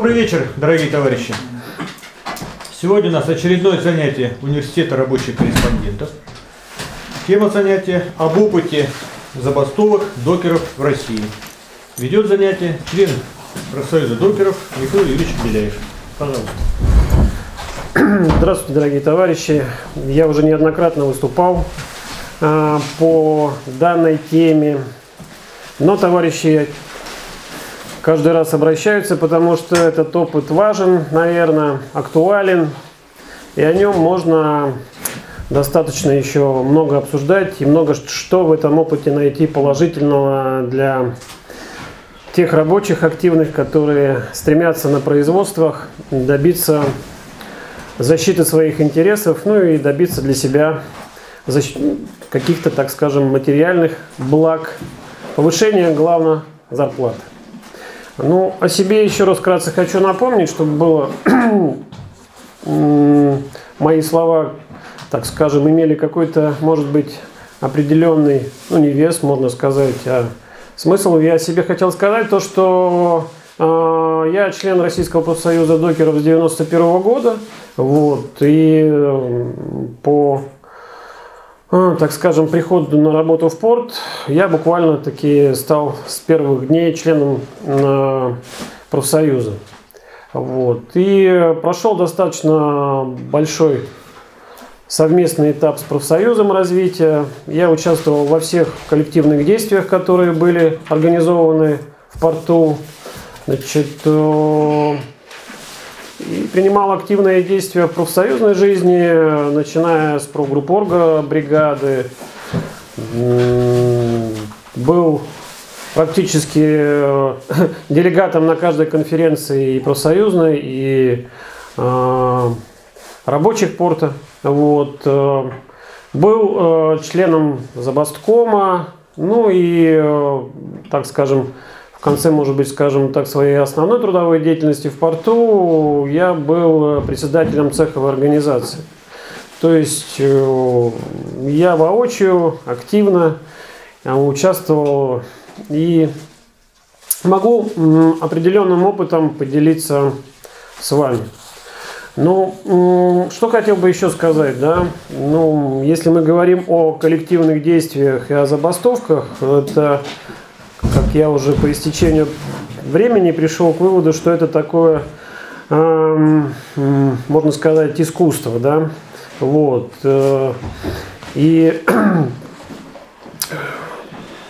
Добрый вечер, дорогие товарищи. Сегодня у нас очередное занятие Университета рабочих корреспондентов. Тема занятия об опыте забастовок докеров в России. Ведет занятие член профсоюза докеров Михаил Юрьевич Беляев. Пожалуйста. Здравствуйте, дорогие товарищи. Я уже неоднократно выступал а, по данной теме. Но товарищи каждый раз обращаются, потому что этот опыт важен, наверное, актуален. И о нем можно достаточно еще много обсуждать и много что в этом опыте найти положительного для тех рабочих активных, которые стремятся на производствах добиться защиты своих интересов, ну и добиться для себя каких-то, так скажем, материальных благ, повышения, главное, зарплаты. Ну, о себе еще раз вкратце хочу напомнить, чтобы было мои слова, так скажем, имели какой-то, может быть, определенный, ну не вес, можно сказать, а смысл. Я себе хотел сказать то, что э, я член Российского профсоюза докеров с 91 -го года, вот, и э, по так скажем, приходу на работу в порт, я буквально таки стал с первых дней членом э, профсоюза. Вот. И прошел достаточно большой совместный этап с профсоюзом развития. Я участвовал во всех коллективных действиях, которые были организованы в порту. Значит, и принимал активное действие в профсоюзной жизни, начиная с прогруппорга бригады. Был практически э, делегатом на каждой конференции и профсоюзной, и э, рабочих порта. Вот. Э, был членом Забасткома, ну и, так скажем, в конце, может быть, скажем так, своей основной трудовой деятельности в порту я был председателем цеховой организации. То есть э, я воочию активно э, участвовал и могу определенным опытом поделиться с вами. Ну, что хотел бы еще сказать, да? Ну, если мы говорим о коллективных действиях и о забастовках, это я уже по истечению времени пришел к выводу, что это такое, эм, можно сказать, искусство, да, вот. Э, и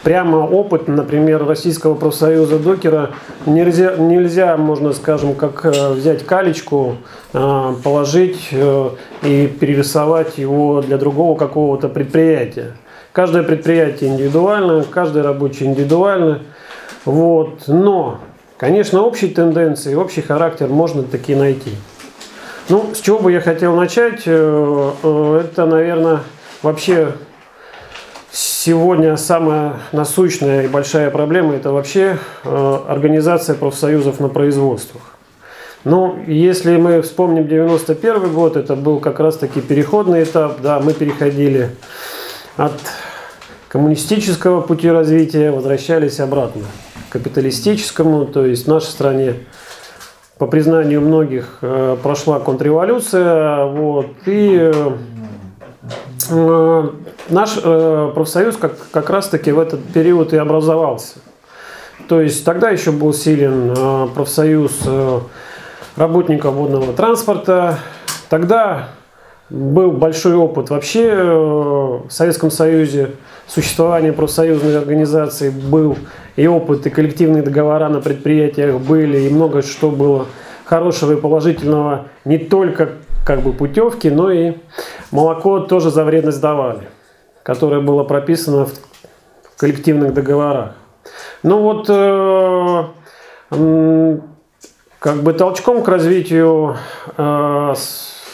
прямо опыт, например, Российского профсоюза докера нельзя, нельзя можно скажем, как э, взять калечку, э, положить и перерисовать его для другого какого-то предприятия. Каждое предприятие индивидуально, каждый рабочий индивидуально. Вот. Но, конечно, общие тенденции, общий характер можно таки найти. Ну, с чего бы я хотел начать? Э, э, это, наверное, вообще сегодня самая насущная и большая проблема – это вообще э, организация профсоюзов на производствах. Ну, если мы вспомним 91 год, это был как раз-таки переходный этап, да, мы переходили от коммунистического пути развития возвращались обратно капиталистическому, то есть в нашей стране по признанию многих э, прошла контрреволюция, вот, и э, наш э, профсоюз как, как раз-таки в этот период и образовался. То есть тогда еще был силен профсоюз работников водного транспорта, тогда был большой опыт вообще в Советском Союзе существования профсоюзной организации был и опыт, и коллективные договора на предприятиях были, и много что было хорошего и положительного не только как бы путевки, но и молоко тоже за вредность давали, которое было прописано в коллективных договорах. Ну вот э, как бы толчком к развитию э,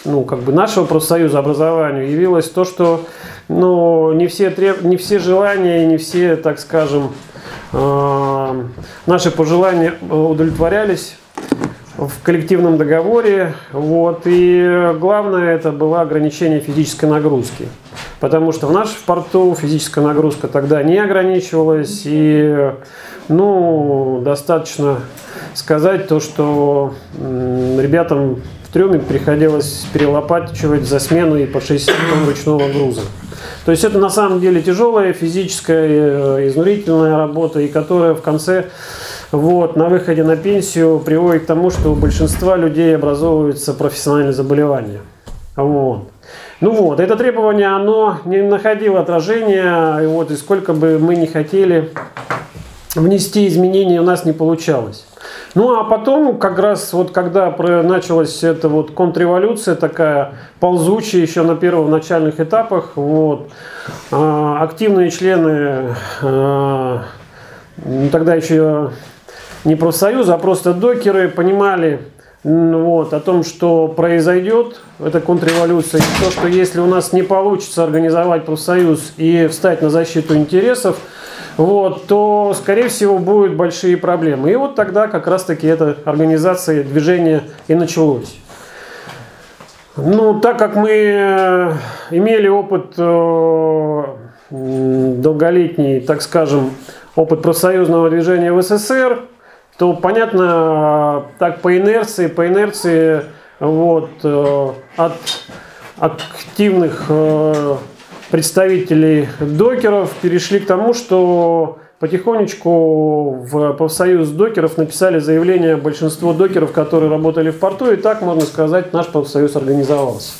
ну, как бы нашего профсоюза образованию явилось то, что ну, не, все треб... не все желания, не все, так скажем, э, наши пожелания удовлетворялись в коллективном договоре. Вот, и главное это было ограничение физической нагрузки. Потому что в нашем порту физическая нагрузка тогда не ограничивалась, и ну, достаточно сказать то, что ребятам в трюме приходилось перелопачивать за смену и по 6 тонн ручного груза. То есть это на самом деле тяжелая физическая, э, изнурительная работа, и которая в конце вот, на выходе на пенсию приводит к тому, что у большинства людей образовываются профессиональные заболевания. Вот. Ну вот, это требование, оно не находило отражения, и вот, и сколько бы мы не хотели внести изменения, у нас не получалось. Ну а потом, как раз вот когда началась эта вот контрреволюция такая ползучая еще на первоначальных этапах, вот, а, активные члены а, тогда еще не профсоюза, а просто докеры понимали, вот, о том, что произойдет эта контрреволюция, и то, что если у нас не получится организовать профсоюз и встать на защиту интересов, вот, то, скорее всего, будут большие проблемы. И вот тогда как раз-таки эта организация движения и началось. Ну, так как мы э, имели опыт э, долголетний, так скажем, опыт профсоюзного движения в СССР, то понятно, так по инерции, по инерции вот, э, от активных представителей докеров перешли к тому, что потихонечку в профсоюз докеров написали заявление большинство докеров, которые работали в порту, и так, можно сказать, наш профсоюз организовался.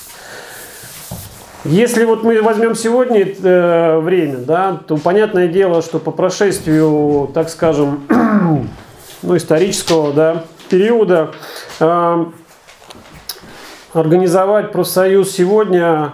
Если вот мы возьмем сегодня это время, да, то понятное дело, что по прошествию, так скажем, ну, исторического да, периода э, организовать профсоюз сегодня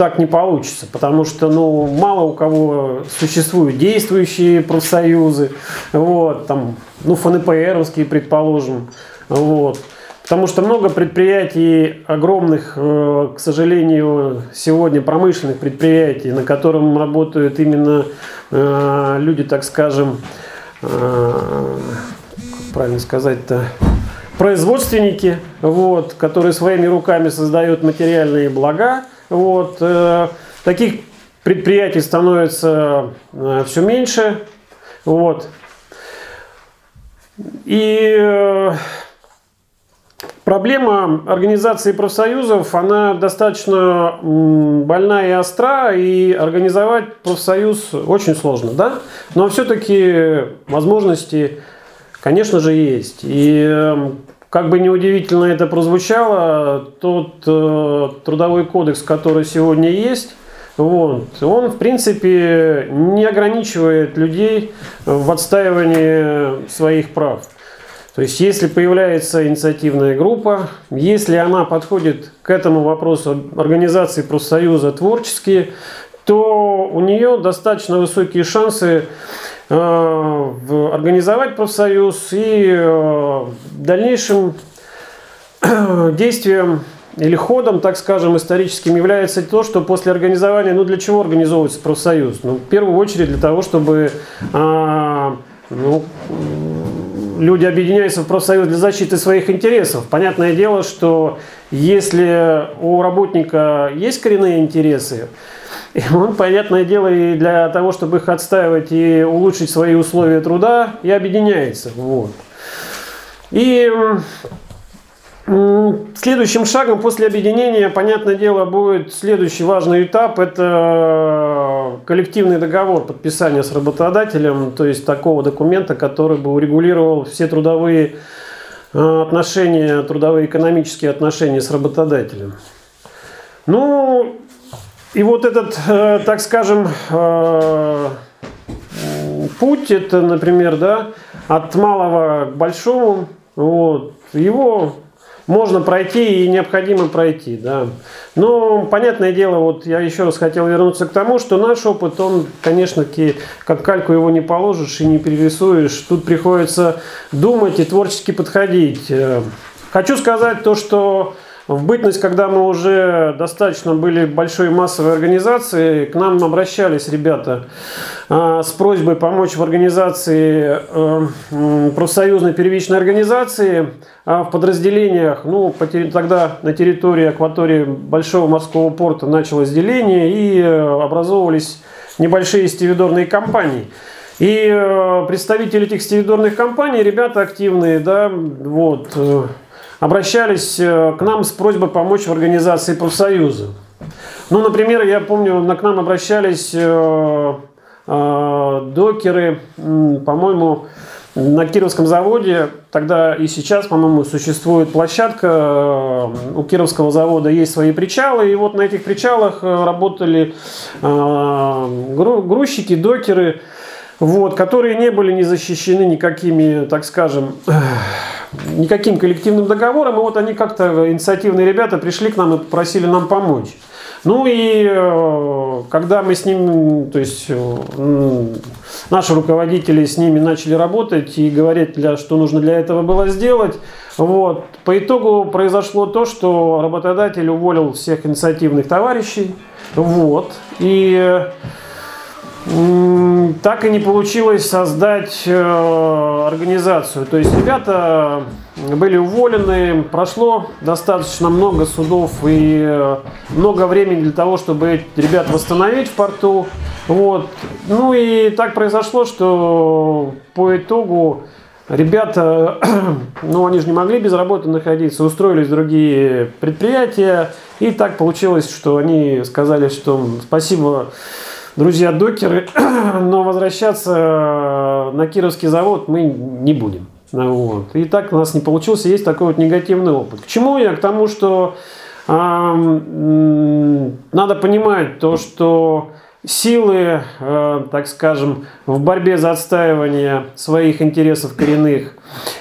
так не получится, потому что ну, мало у кого существуют действующие профсоюзы, вот, там, ну, ФНПРовские, предположим, вот. Потому что много предприятий огромных, э, к сожалению, сегодня промышленных предприятий, на котором работают именно э, люди, так скажем, э, как правильно сказать-то, производственники, вот, которые своими руками создают материальные блага, вот, э, таких предприятий становится э, все меньше. Вот. И э, проблема организации профсоюзов, она достаточно больная и остра, и организовать профсоюз очень сложно, да? Но все-таки возможности, конечно же, есть. И как бы неудивительно это прозвучало, тот э, трудовой кодекс, который сегодня есть, вот, он, в принципе, не ограничивает людей в отстаивании своих прав. То есть, если появляется инициативная группа, если она подходит к этому вопросу организации профсоюза творческие, то у нее достаточно высокие шансы Э, организовать профсоюз и э, дальнейшим действием или ходом, так скажем, историческим является то, что после организования, ну для чего организовывается профсоюз? Ну, в первую очередь для того, чтобы а, ну, люди объединяются в профсоюз для защиты своих интересов. Понятное дело, что если у работника есть коренные интересы, он, понятное дело, и для того, чтобы их отстаивать и улучшить свои условия труда, и объединяется. Вот. И следующим шагом после объединения, понятное дело, будет следующий важный этап. Это коллективный договор подписания с работодателем, то есть такого документа, который бы урегулировал все трудовые э, отношения, трудовые экономические отношения с работодателем. Ну, и вот этот, э, так скажем, э, путь, это, например, да, от малого к большому, вот, его можно пройти и необходимо пройти, да. Но, понятное дело, вот я еще раз хотел вернуться к тому, что наш опыт, он, конечно, как кальку его не положишь и не перерисуешь. Тут приходится думать и творчески подходить. Э, хочу сказать то, что в бытность, когда мы уже достаточно были большой массовой организацией, к нам обращались ребята э, с просьбой помочь в организации э, профсоюзной первичной организации э, в подразделениях. Ну, тогда на территории акватории Большого морского порта началось деление и образовывались небольшие стивидорные компании. И э, представители этих стивидорных компаний, ребята активные, да, вот, э, обращались э, к нам с просьбой помочь в организации профсоюза. Ну, например, я помню, к нам обращались э, э, докеры, по-моему, на Кировском заводе, тогда и сейчас, по-моему, существует площадка, у Кировского завода есть свои причалы, и вот на этих причалах работали грузчики, докеры, вот, которые не были не защищены никакими, так скажем, никаким коллективным договором, и вот они как-то, инициативные ребята, пришли к нам и попросили нам помочь. Ну и э, когда мы с ним, то есть э, наши руководители с ними начали работать и говорить, для, что нужно для этого было сделать, вот, по итогу произошло то, что работодатель уволил всех инициативных товарищей, вот, и так и не получилось создать э, организацию. То есть ребята были уволены, прошло достаточно много судов и э, много времени для того, чтобы ребят восстановить в порту. Вот. Ну и так произошло, что по итогу ребята, ну они же не могли без работы находиться, устроились в другие предприятия. И так получилось, что они сказали, что спасибо друзья докеры, но возвращаться на Кировский завод мы не будем. Вот. И так у нас не получился, есть такой вот негативный опыт. К чему я? К тому, что э, надо понимать то, что силы, э, так скажем, в борьбе за отстаивание своих интересов коренных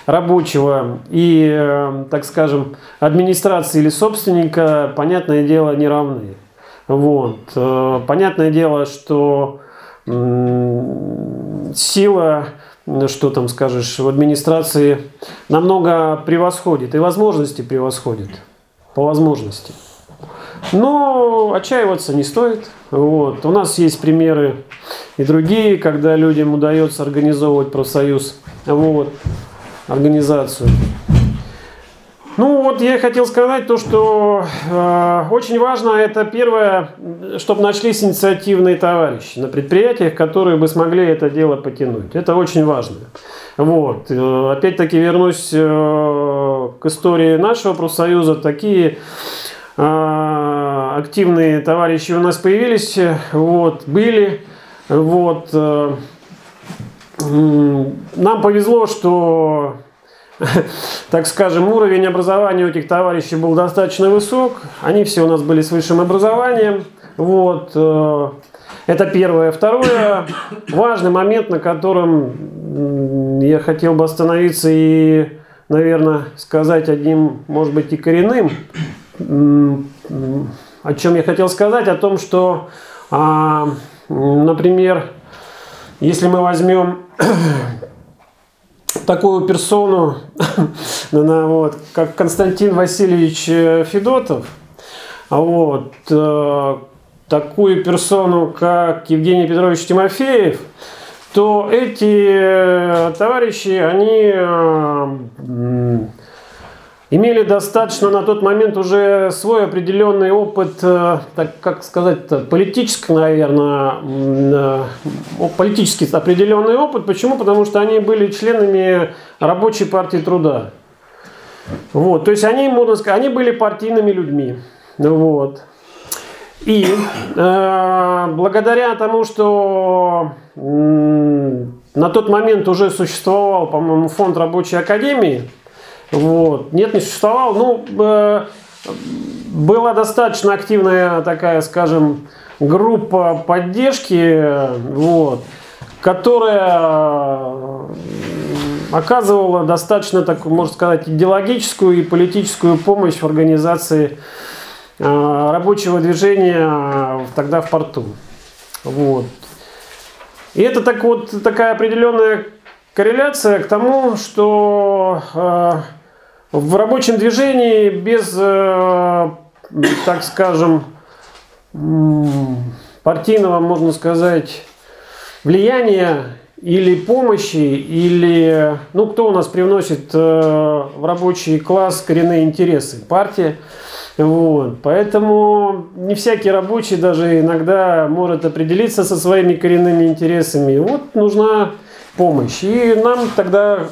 рабочего и, э, так скажем, администрации или собственника, понятное дело, не равны. Вот. Э, понятное дело, что сила, что там скажешь, в администрации намного превосходит, и возможности превосходит, по возможности. Но отчаиваться не стоит. Вот. У нас есть примеры и другие, когда людям удается организовывать профсоюз, вот, организацию. Ну вот я хотел сказать то, что э, очень важно это первое, чтобы нашлись инициативные товарищи на предприятиях, которые бы смогли это дело потянуть. Это очень важно. Вот. Э, опять-таки вернусь э, к истории нашего профсоюза. Такие э, активные товарищи у нас появились, вот, были. Вот. Э, нам повезло, что так скажем, уровень образования у этих товарищей был достаточно высок. Они все у нас были с высшим образованием. Вот. Э, это первое. Второе, важный момент, на котором я хотел бы остановиться и, наверное, сказать одним, может быть, и коренным, о чем я хотел сказать, о том, что, а, например, если мы возьмем такую персону, вот, как Константин Васильевич э, Федотов, вот, э, такую персону, как Евгений Петрович Тимофеев, то эти э, товарищи, они имели достаточно на тот момент уже свой определенный опыт, э, так как сказать, политический, наверное, э, политический определенный опыт. Почему? Потому что они были членами рабочей партии труда. Вот, то есть они, можно сказать, они были партийными людьми. Вот. И э, благодаря тому, что э, на тот момент уже существовал, по-моему, фонд рабочей академии, вот. Нет, не существовал. Ну, э, была достаточно активная такая, скажем, группа поддержки, вот, которая оказывала достаточно, так можно сказать, идеологическую и политическую помощь в организации э, рабочего движения тогда в порту. Вот. И это так вот такая определенная корреляция к тому, что э, в рабочем движении без, э, так скажем, партийного, можно сказать, влияния или помощи, или, ну, кто у нас привносит э, в рабочий класс коренные интересы? Партия. Вот. Поэтому не всякий рабочий даже иногда может определиться со своими коренными интересами. Вот нужна помощь. И нам тогда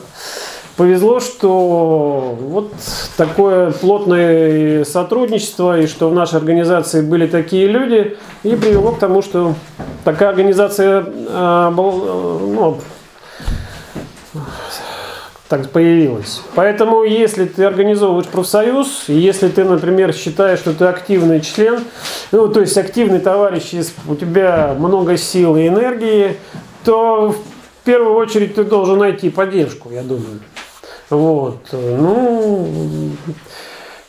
повезло, что вот такое плотное сотрудничество, и что в нашей организации были такие люди, и привело к тому, что такая организация а, ну, так появилась. Поэтому, если ты организовываешь профсоюз, если ты, например, считаешь, что ты активный член, ну, то есть активный товарищ, у тебя много сил и энергии, то в первую очередь ты должен найти поддержку, я думаю. Вот. Ну,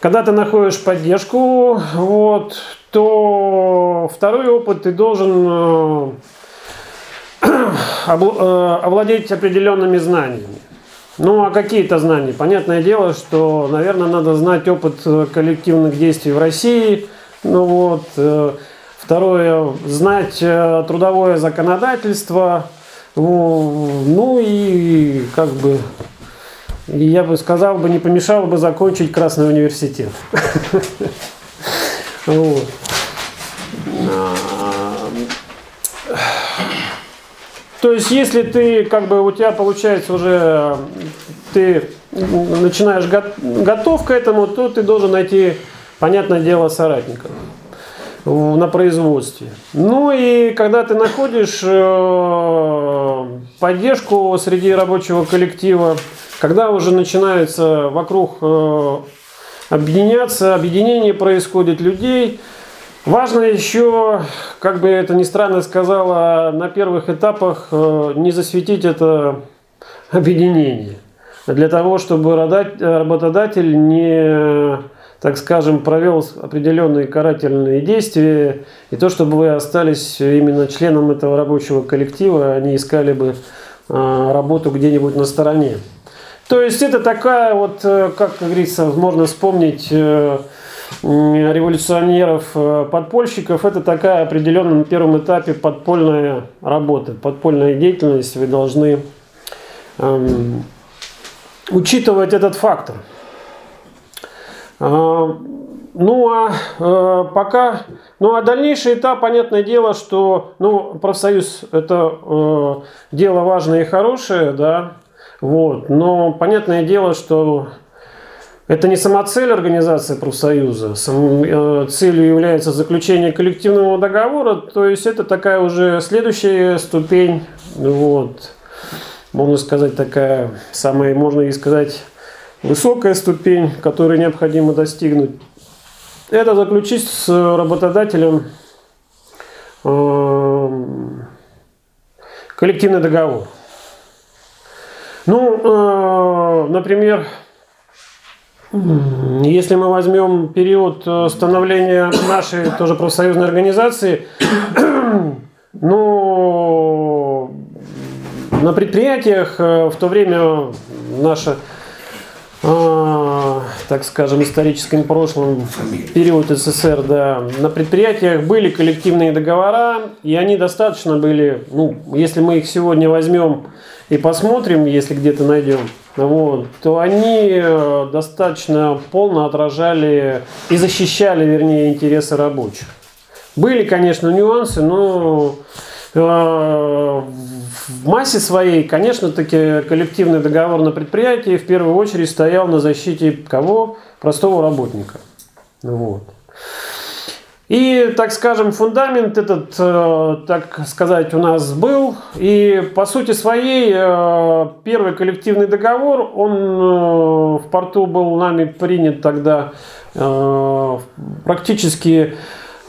когда ты находишь поддержку, вот, то второй опыт ты должен э, э, овладеть определенными знаниями. Ну, а какие-то знания? Понятное дело, что, наверное, надо знать опыт э, коллективных действий в России. Ну вот. Второе, знать трудовое законодательство. Ну и как бы и я бы сказал бы, не помешало бы закончить Красный университет. То есть, если ты, как бы, у тебя получается уже, ты начинаешь готов к этому, то ты должен найти, понятное дело, соратников на производстве. Ну и когда ты находишь э, поддержку среди рабочего коллектива, когда уже начинается вокруг э, объединяться, объединение происходит людей, важно еще, как бы это ни странно сказала, на первых этапах э, не засветить это объединение. Для того, чтобы работодатель не, так скажем, провел определенные карательные действия, и то, чтобы вы остались именно членом этого рабочего коллектива, а не искали бы э, работу где-нибудь на стороне. То есть это такая вот, э, как говорится, можно вспомнить э, революционеров, э, это такая определенная на первом этапе подпольная работа, подпольная деятельность. Вы должны эм, учитывать этот фактор. Э, ну а э, пока, ну а дальнейший этап, понятное дело, что ну, профсоюз это э, дело важное и хорошее, да, вот. Но понятное дело, что это не самоцель организации профсоюза. Э, целью является заключение коллективного договора. То есть это такая уже следующая ступень. Вот. Можно сказать, такая самая, можно и сказать, высокая ступень, которую необходимо достигнуть. Это заключить с работодателем э, коллективный договор. Ну, э, например, если мы возьмем период э, становления нашей тоже профсоюзной организации, ну, на предприятиях э, в то время наша так скажем, историческом прошлом, период СССР, да, на предприятиях были коллективные договора, и они достаточно были, ну, если мы их сегодня возьмем и посмотрим, если где-то найдем, вот, то они э, достаточно полно отражали и защищали, вернее, интересы рабочих. Были, конечно, нюансы, но э, в массе своей, конечно, таки коллективный договор на предприятии в первую очередь стоял на защите кого? Простого работника. Вот. И, так скажем, фундамент этот, э, так сказать, у нас был. И по сути своей э, первый коллективный договор, он э, в порту был нами принят тогда практически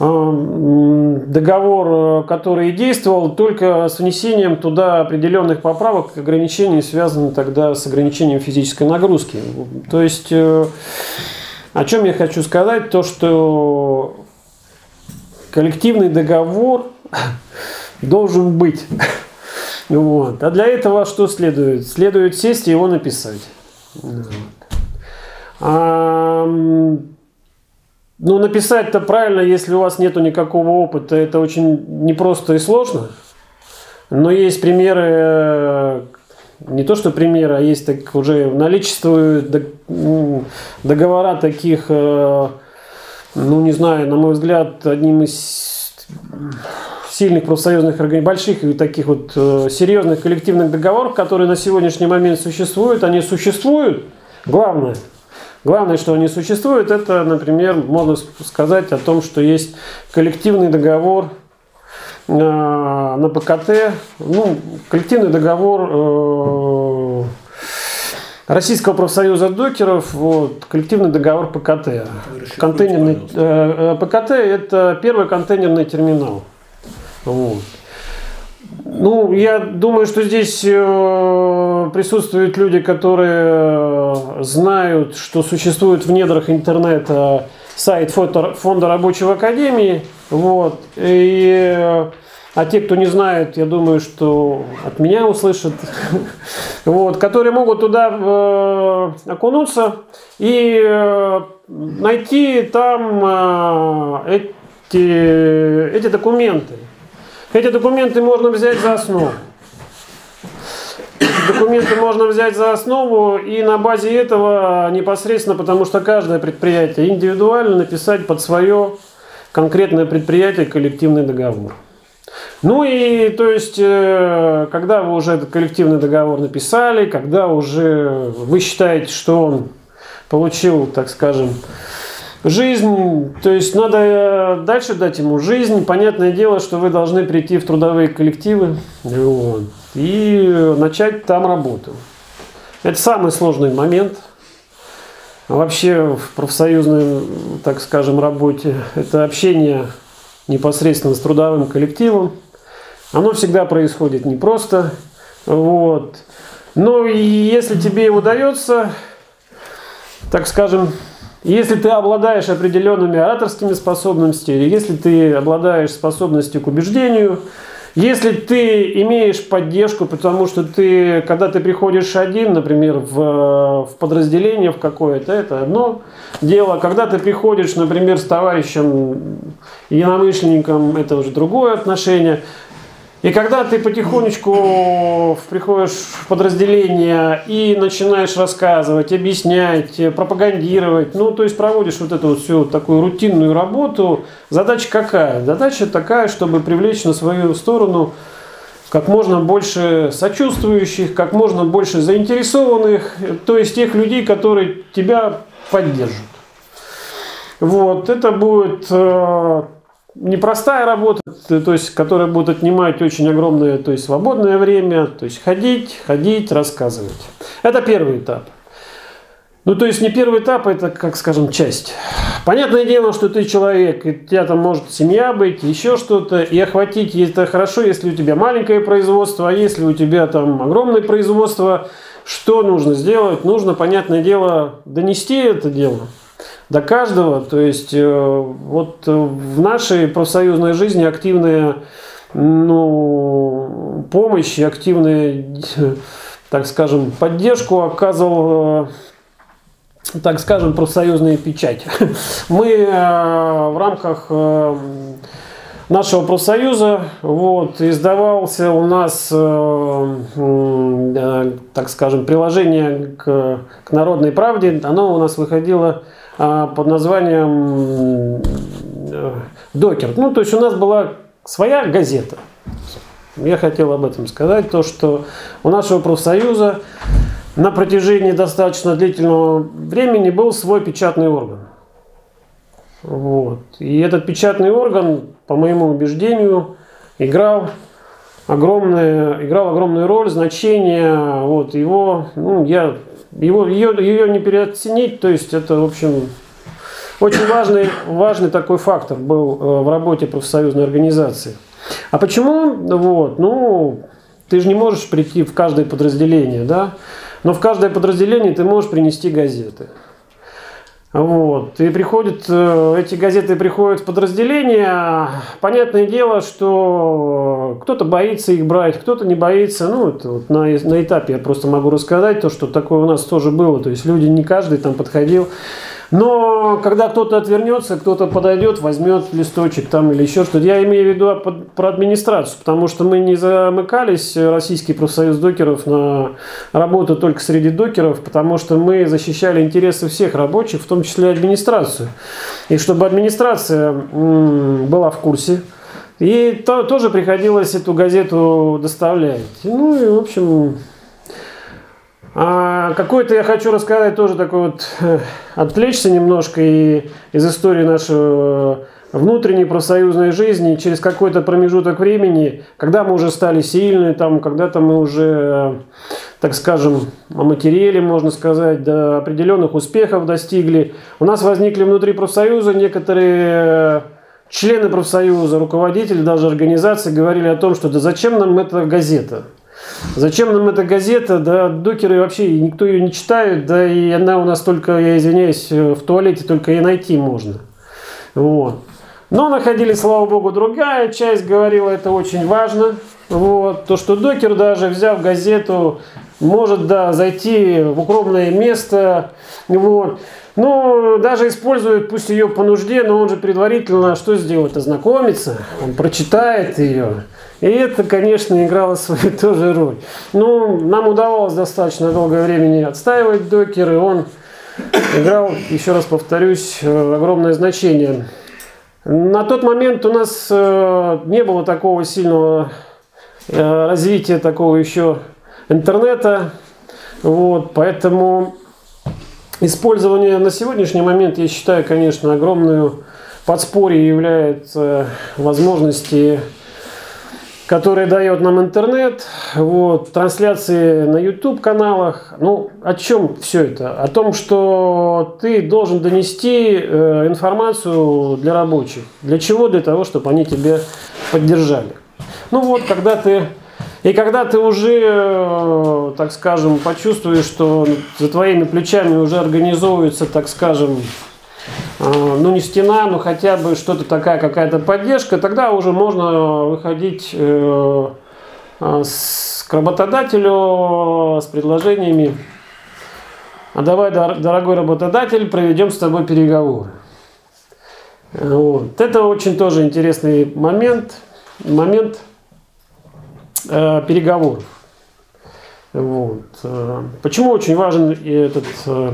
договор, который действовал только с внесением туда определенных поправок, ограничений, связанных тогда с ограничением физической нагрузки. То есть, о чем я хочу сказать, то, что коллективный договор должен быть. Вот. А для этого что следует? Следует сесть и его написать. А, ну, написать-то правильно, если у вас нету никакого опыта, это очень непросто и сложно. Но есть примеры, не то что примеры, а есть так уже наличествуют договора таких э, ну не знаю, на мой взгляд, одним из сильных профсоюзных организаций, больших и таких вот э, серьезных коллективных договоров, которые на сегодняшний момент существуют, они существуют. Главное, главное, что они существуют, это, например, можно сказать о том, что есть коллективный договор э, на ПКТ, ну, коллективный договор э, Российского профсоюза докеров, вот, коллективный договор ПКТ. Контейнерный, э, ПКТ это первый контейнерный терминал. Вот. Ну, я думаю, что здесь э, присутствуют люди, которые э, знают, что существует в недрах интернета сайт фонда рабочего академии. Вот. И, э, а те, кто не знает, я думаю, что от меня услышат, вот, которые могут туда окунуться и найти там эти, эти документы. Эти документы можно взять за основу. Документы можно взять за основу и на базе этого непосредственно, потому что каждое предприятие индивидуально написать под свое конкретное предприятие коллективный договор. Ну и то есть, э, когда вы уже этот коллективный договор написали, когда уже вы считаете, что он получил, так скажем, Жизнь, то есть надо э, дальше дать ему жизнь. Понятное дело, что вы должны прийти в трудовые коллективы вот, и начать там работу. Это самый сложный момент. Вообще в профсоюзной, так скажем, работе это общение непосредственно с трудовым коллективом. Оно всегда происходит непросто. Вот. Но если тебе удается, так скажем, если ты обладаешь определенными ораторскими способностями, если ты обладаешь способностью к убеждению, если ты имеешь поддержку, потому что ты, когда ты приходишь один, например, в, в подразделение в какое-то, это одно дело. Когда ты приходишь, например, с товарищем, единомышленником, это уже другое отношение. И когда ты потихонечку приходишь в подразделение и начинаешь рассказывать, объяснять, пропагандировать, ну, то есть проводишь вот эту вот всю такую рутинную работу, задача какая? Задача такая, чтобы привлечь на свою сторону как можно больше сочувствующих, как можно больше заинтересованных, то есть тех людей, которые тебя поддержат. Вот, это будет э, непростая работа, то есть, которая будет отнимать очень огромное, то есть, свободное время, то есть, ходить, ходить, рассказывать. Это первый этап. Ну, то есть, не первый этап, это, как скажем, часть. Понятное дело, что ты человек, и у тебя там может семья быть, еще что-то, и охватить это хорошо, если у тебя маленькое производство, а если у тебя там огромное производство, что нужно сделать? Нужно, понятное дело, донести это дело – до каждого. То есть э, вот в нашей профсоюзной жизни активная ну, помощь и активная, так скажем, поддержку оказывал э, так скажем, профсоюзная печать. Мы э, в рамках нашего профсоюза вот, издавался у нас, так скажем, приложение к, к «Народной правде». Оно у нас выходило под названием э, Докер. Ну, то есть у нас была своя газета. Я хотел об этом сказать, то, что у нашего профсоюза на протяжении достаточно длительного времени был свой печатный орган. Вот. И этот печатный орган, по моему убеждению, играл огромное, играл огромную роль, значение. Вот, его, ну, я его, ее, ее не переоценить, то есть это, в общем, очень важный, важный такой фактор был э, в работе профсоюзной организации. А почему? Вот, ну, ты же не можешь прийти в каждое подразделение, да? Но в каждое подразделение ты можешь принести газеты. Вот. И приходят, э, эти газеты приходят в подразделение. Понятное дело, что кто-то боится их брать, кто-то не боится. Ну, это вот на, на этапе я просто могу рассказать то, что такое у нас тоже было. То есть люди не каждый там подходил Но когда кто-то отвернется, кто-то подойдет, возьмет листочек там или еще что-то. Я имею в виду про администрацию, потому что мы не замыкались, Российский профсоюз докеров, на работу только среди докеров, потому что мы защищали интересы всех рабочих, в том числе администрацию. И чтобы администрация была в курсе, и то, тоже приходилось эту газету доставлять. Ну и, в общем, а какой-то я хочу рассказать тоже такой вот, э, отвлечься немножко и из истории нашего внутренней профсоюзной жизни через какой-то промежуток времени, когда мы уже стали сильны, там, когда-то мы уже, так скажем, оматерели, можно сказать, до определенных успехов достигли. У нас возникли внутри профсоюза некоторые члены профсоюза, руководители даже организации говорили о том, что да зачем нам эта газета? Зачем нам эта газета? Да, докеры вообще никто ее не читает, да и она у нас только, я извиняюсь, в туалете только и найти можно. Вот. Но находили, слава богу, другая часть говорила, это очень важно. Вот. То, что докер даже, взяв газету, может да, зайти в укромное место. Вот. Ну, даже использует, пусть ее по нужде, но он же предварительно что сделает? Ознакомится, он прочитает ее. И это, конечно, играло свою тоже роль. Ну, нам удавалось достаточно долгое времени отстаивать докеры. Он играл, еще раз повторюсь, э, огромное значение. На тот момент у нас э, не было такого сильного э, развития такого еще интернета. Вот, поэтому использование на сегодняшний момент, я считаю, конечно, огромную подспорье является возможности которые дает нам интернет, вот, трансляции на YouTube каналах. Ну, о чем все это? О том, что ты должен донести э, информацию для рабочих. Для чего? Для того, чтобы они тебя поддержали. Ну вот, когда ты и когда ты уже, э, так скажем, почувствуешь, что за твоими плечами уже организовывается, так скажем, а, ну не стена, но хотя бы что-то такая какая-то поддержка, тогда уже можно выходить э, с, к работодателю с предложениями, а давай, дорогой работодатель, проведем с тобой переговоры. Вот. Это очень тоже интересный момент, момент э, переговоров. Вот. Э, почему очень важен этот э,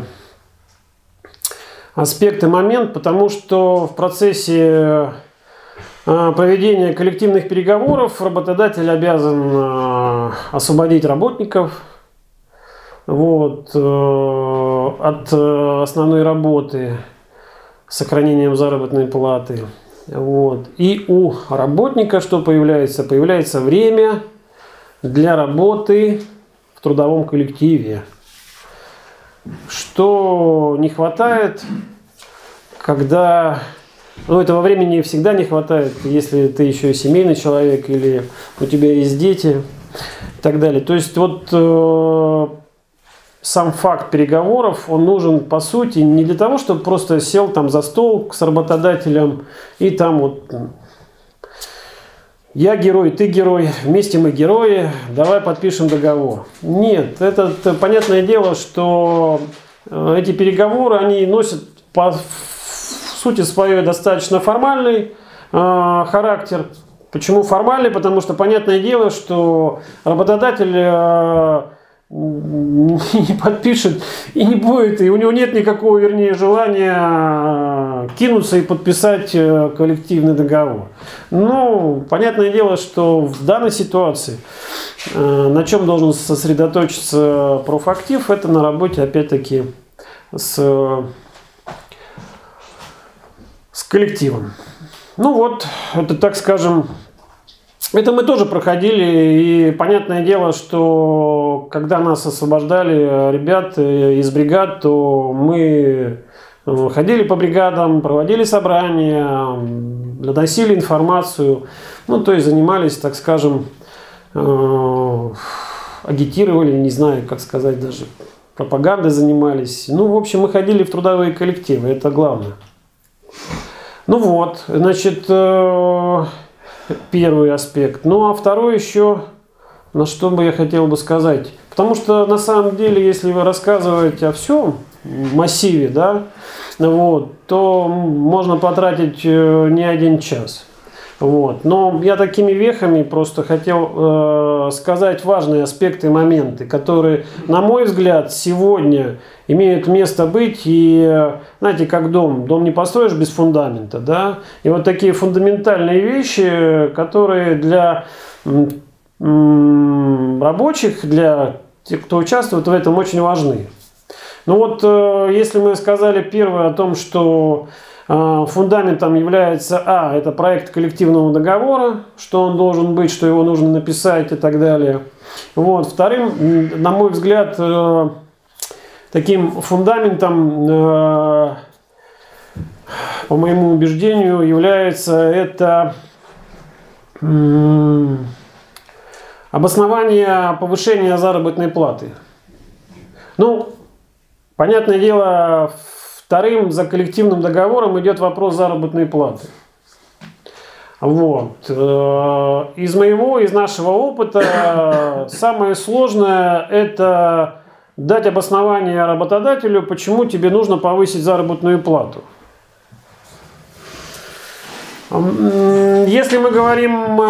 аспект и момент, потому что в процессе проведения коллективных переговоров работодатель обязан освободить работников вот, от основной работы с сохранением заработной платы. Вот. И у работника что появляется? Появляется время для работы в трудовом коллективе. Что не хватает, когда ну, этого времени всегда не хватает, если ты еще семейный человек или у тебя есть дети и так далее. То есть вот э, сам факт переговоров, он нужен по сути не для того, чтобы просто сел там за стол с работодателем и там вот я герой, ты герой, вместе мы герои, давай подпишем договор. Нет, это понятное дело, что э, эти переговоры, они носят по сути своей достаточно формальный э, характер. Почему формальный? Потому что понятное дело, что работодатель э, не подпишет и не будет, и у него нет никакого, вернее, желания кинуться и подписать э, коллективный договор. Ну, понятное дело, что в данной ситуации э, на чем должен сосредоточиться профактив, это на работе, опять-таки, с, с коллективом. Ну вот, это, так скажем, это мы тоже проходили, и понятное дело, что когда нас освобождали ребят из бригад, то мы э, ходили по бригадам, проводили собрания, доносили информацию, ну, то есть занимались, так скажем, э, агитировали, не знаю, как сказать даже, пропагандой занимались. Ну, в общем, мы ходили в трудовые коллективы, это главное. Ну вот, значит, э, первый аспект. Ну а второй еще, на что бы я хотел бы сказать. Потому что на самом деле, если вы рассказываете о всем массиве, да, вот, то можно потратить э, не один час. Вот. Но я такими вехами просто хотел э, сказать важные аспекты моменты, которые, на мой взгляд, сегодня имеют место быть. И, знаете, как дом. Дом не построишь без фундамента. Да? И вот такие фундаментальные вещи, которые для рабочих, для тех, кто участвует в этом, очень важны. Ну вот, э, если мы сказали первое о том, что фундаментом является, а, это проект коллективного договора, что он должен быть, что его нужно написать и так далее. Вот. Вторым, на мой взгляд, э, таким фундаментом, по моему убеждению, является это обоснование повышения заработной платы. Ну, Понятное дело, вторым за коллективным договором идет вопрос заработной платы. Вот. Э, из моего, из нашего опыта самое сложное это дать обоснование работодателю, почему тебе нужно повысить заработную плату. Если мы говорим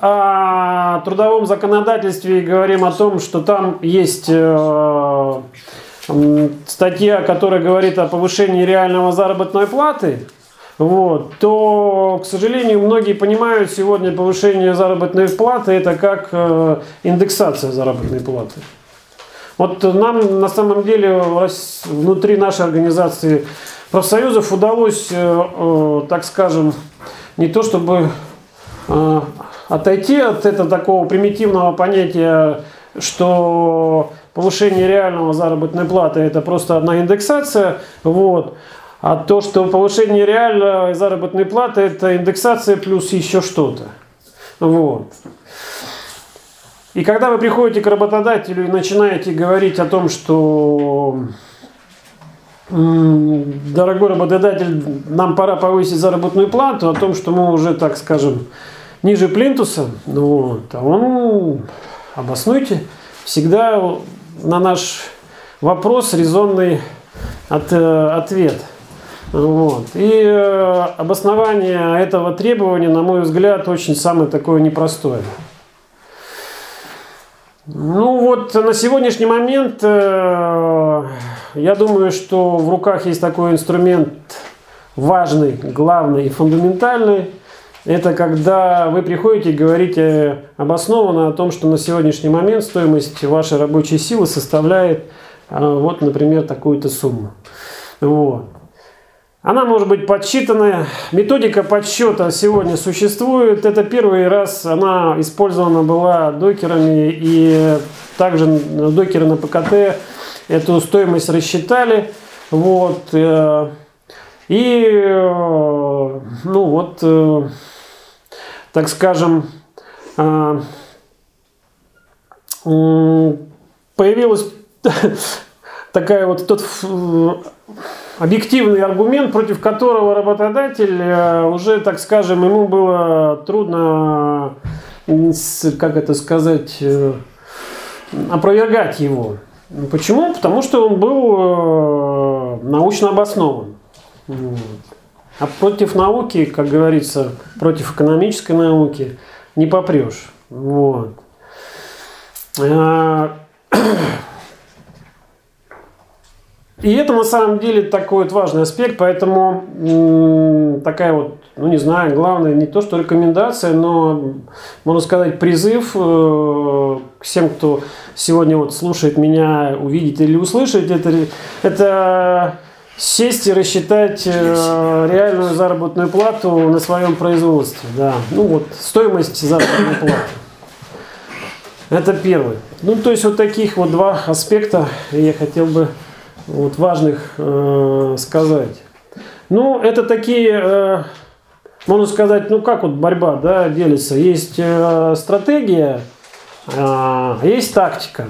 о трудовом законодательстве и говорим о том, что там есть э, статья, которая говорит о повышении реального заработной платы, вот, то, к сожалению, многие понимают сегодня повышение заработной платы это как э, индексация заработной платы. Вот нам на самом деле внутри нашей организации профсоюзов удалось, э, э, так скажем, не то чтобы отойти от этого такого примитивного понятия, что повышение реального заработной платы это просто одна индексация. Вот. А то, что повышение реальной заработной платы это индексация плюс еще что-то. Вот. И когда вы приходите к работодателю и начинаете говорить о том, что дорогой работодатель, нам пора повысить заработную плату, о том, что мы уже, так скажем, ниже плинтуса, вот, а он обоснуйте. Всегда на наш вопрос резонный от, э, ответ. Вот. И э, обоснование этого требования, на мой взгляд, очень самое такое непростое. Ну вот на сегодняшний момент э, я думаю, что в руках есть такой инструмент важный, главный и фундаментальный – это когда вы приходите и говорите обоснованно о том, что на сегодняшний момент стоимость вашей рабочей силы составляет, а, вот, например, такую-то сумму. Вот. Она может быть подсчитанная. Методика подсчета сегодня существует. Это первый раз она использована была докерами и также докеры на ПКТ эту стоимость рассчитали. Вот. Э, и э, ну вот э, так скажем, а, появилась такая вот тот объективный аргумент, против которого работодатель э, уже, так скажем, ему было трудно, как это сказать, э, опровергать его. Почему? Потому что он был э, научно обоснован. А против науки, как говорится, против экономической науки не попрешь. Вот. А, и это на самом деле такой вот важный аспект, поэтому такая вот, ну не знаю, главное не то, что рекомендация, но, можно сказать, призыв э, к всем, кто сегодня вот слушает меня, увидит или услышит, это, это сесть и рассчитать э, реальную заработную плату на своем производстве. Да. Ну вот, стоимость заработной платы. Это первый. Ну, то есть вот таких вот два аспекта я хотел бы вот важных э, сказать. Ну, это такие, э, можно сказать, ну как вот борьба, да, делится. Есть э, стратегия, э, есть тактика.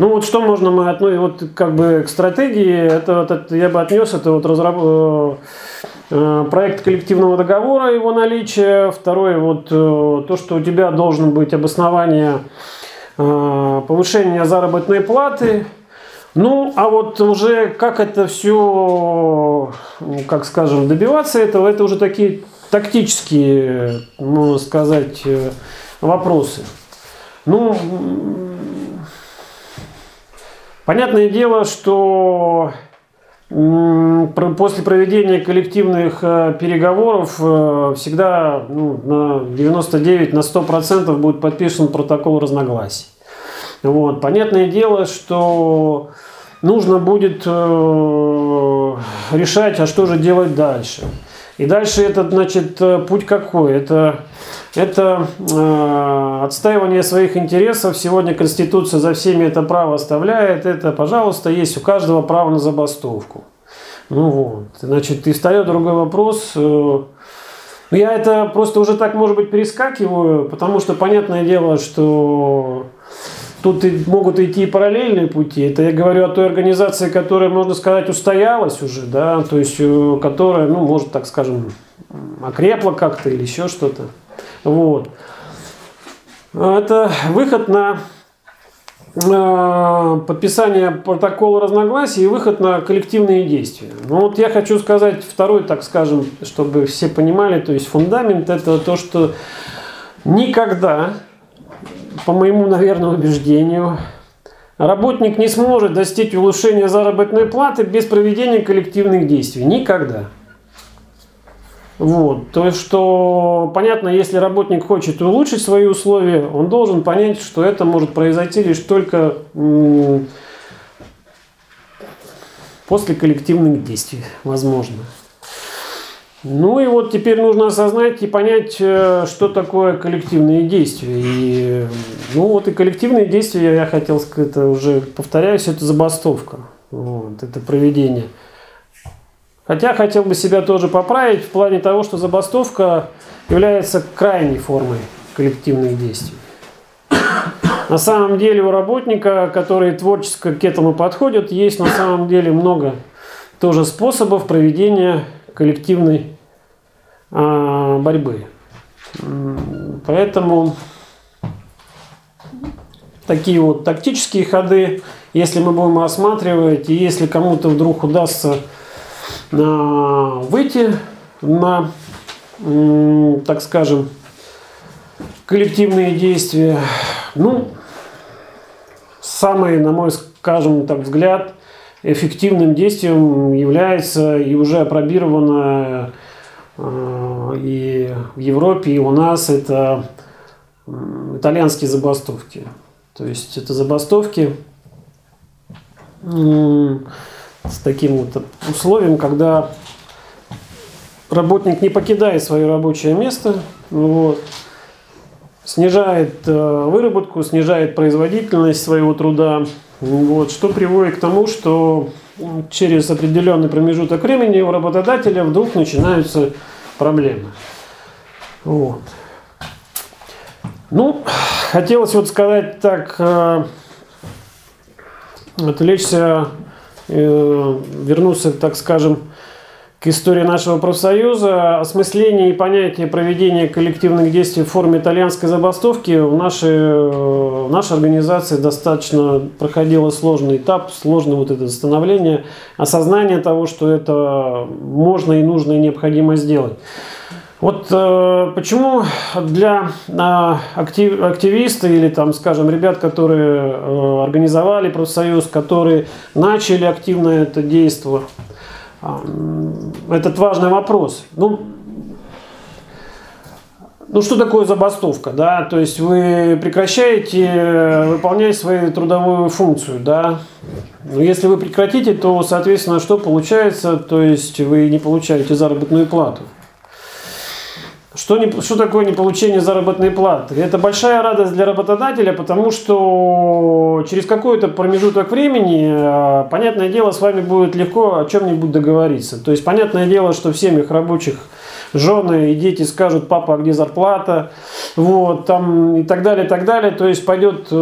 Ну вот что можно мы относить вот как бы к стратегии, это, это я бы отнес, это вот разраб, э, э, проект коллективного договора, его наличие. Второе, вот э, то, что у тебя должен быть обоснование повышение заработной платы. Ну, а вот уже как это все, как скажем, добиваться этого, это уже такие тактические, можно сказать, вопросы. Ну, понятное дело, что После проведения коллективных э, переговоров э, всегда ну, на 99, на 100% будет подписан протокол разногласий. Вот. Понятное дело, что нужно будет э, решать, а что же делать дальше. И дальше этот, значит, путь какой? Это это э, отстаивание своих интересов. Сегодня Конституция за всеми это право оставляет. Это, пожалуйста, есть у каждого право на забастовку. Ну вот. Значит, и встает другой вопрос. Э, я это просто уже так, может быть, перескакиваю, потому что понятное дело, что тут и могут идти параллельные пути. Это я говорю о той организации, которая, можно сказать, устоялась уже, да, то есть э, которая, ну, может, так скажем, окрепла как-то или еще что-то. Вот. Это выход на подписание протокола разногласий и выход на коллективные действия. Ну вот я хочу сказать второй, так скажем, чтобы все понимали, то есть фундамент это то, что никогда, по моему, наверное, убеждению, работник не сможет достичь улучшения заработной платы без проведения коллективных действий. Никогда. Вот. То что понятно, если работник хочет улучшить свои условия, он должен понять, что это может произойти лишь только после коллективных действий, возможно. Ну и вот теперь нужно осознать и понять, э, что такое коллективные действия. И, ну вот и коллективные действия, я хотел сказать, это уже повторяюсь, это забастовка. Вот, это проведение Хотя хотел бы себя тоже поправить в плане того, что забастовка является крайней формой коллективных действий. На самом деле у работника, который творчески к этому подходит, есть на самом деле много тоже способов проведения коллективной а, борьбы. Поэтому такие вот тактические ходы, если мы будем рассматривать, и если кому-то вдруг удастся выйти на, так скажем, коллективные действия. Ну, самый, на мой, скажем так, взгляд, эффективным действием является и уже опробировано э, и в Европе, и у нас это итальянские забастовки. То есть это забастовки с таким вот условием, когда работник не покидает свое рабочее место, вот, снижает э, выработку, снижает производительность своего труда, вот, что приводит к тому, что через определенный промежуток времени у работодателя вдруг начинаются проблемы. Вот. Ну, хотелось вот сказать так, э, отвлечься вернуться, так скажем, к истории нашего профсоюза, осмысление и понятие проведения коллективных действий в форме итальянской забастовки в нашей, в нашей организации достаточно проходило сложный этап, сложное вот это становление, осознание того, что это можно и нужно и необходимо сделать. Вот э, почему для э, актив, активиста или там, скажем, ребят, которые э, организовали профсоюз, которые начали активно это действие, э, этот важный вопрос. Ну, ну что такое забастовка, да? То есть вы прекращаете выполнять свою трудовую функцию, да? Но если вы прекратите, то, соответственно, что получается? То есть вы не получаете заработную плату. Что, не, что такое неполучение заработной платы? Это большая радость для работодателя, потому что через какой-то промежуток времени, а, понятное дело, с вами будет легко о чем-нибудь договориться. То есть, понятное дело, что в семьях рабочих жены и дети скажут, папа, а где зарплата, вот, там, и так далее, и так далее. То есть, пойдет э,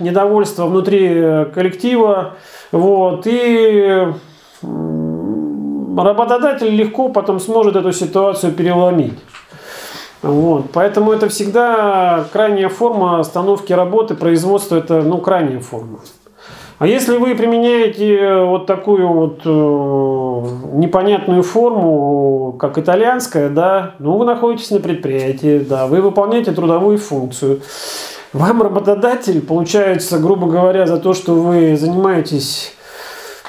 недовольство внутри коллектива, вот, и работодатель легко потом сможет эту ситуацию переломить. Вот. Поэтому это всегда крайняя форма остановки работы, производства, это ну, крайняя форма. А если вы применяете вот такую вот э, непонятную форму, как итальянская, да, ну вы находитесь на предприятии, да, вы выполняете трудовую функцию. Вам работодатель, получается, грубо говоря, за то, что вы занимаетесь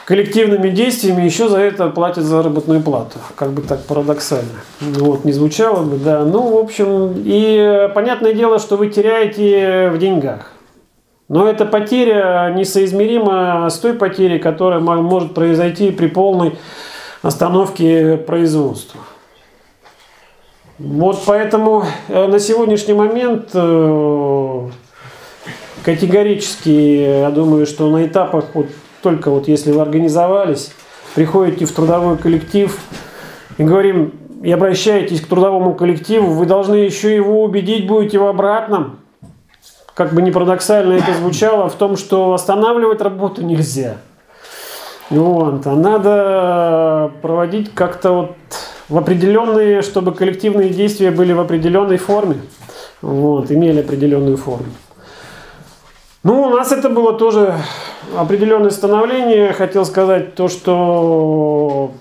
коллективными действиями еще за это платят заработную плату. Как бы так парадоксально. Вот, не звучало бы, да. Ну, в общем, и понятное дело, что вы теряете в деньгах. Но эта потеря несоизмерима с той потерей, которая может произойти при полной остановке производства. Вот поэтому э, на сегодняшний момент э, категорически, я думаю, что на этапах вот только вот если вы организовались, приходите в трудовой коллектив и говорим, и обращаетесь к трудовому коллективу, вы должны еще его убедить будете в обратном. Как бы не парадоксально это звучало, в том, что останавливать работу нельзя. Вот. А надо проводить как-то вот в определенные, чтобы коллективные действия были в определенной форме. Вот, имели определенную форму. Ну, у нас это было тоже определенное становление. Хотел сказать то, что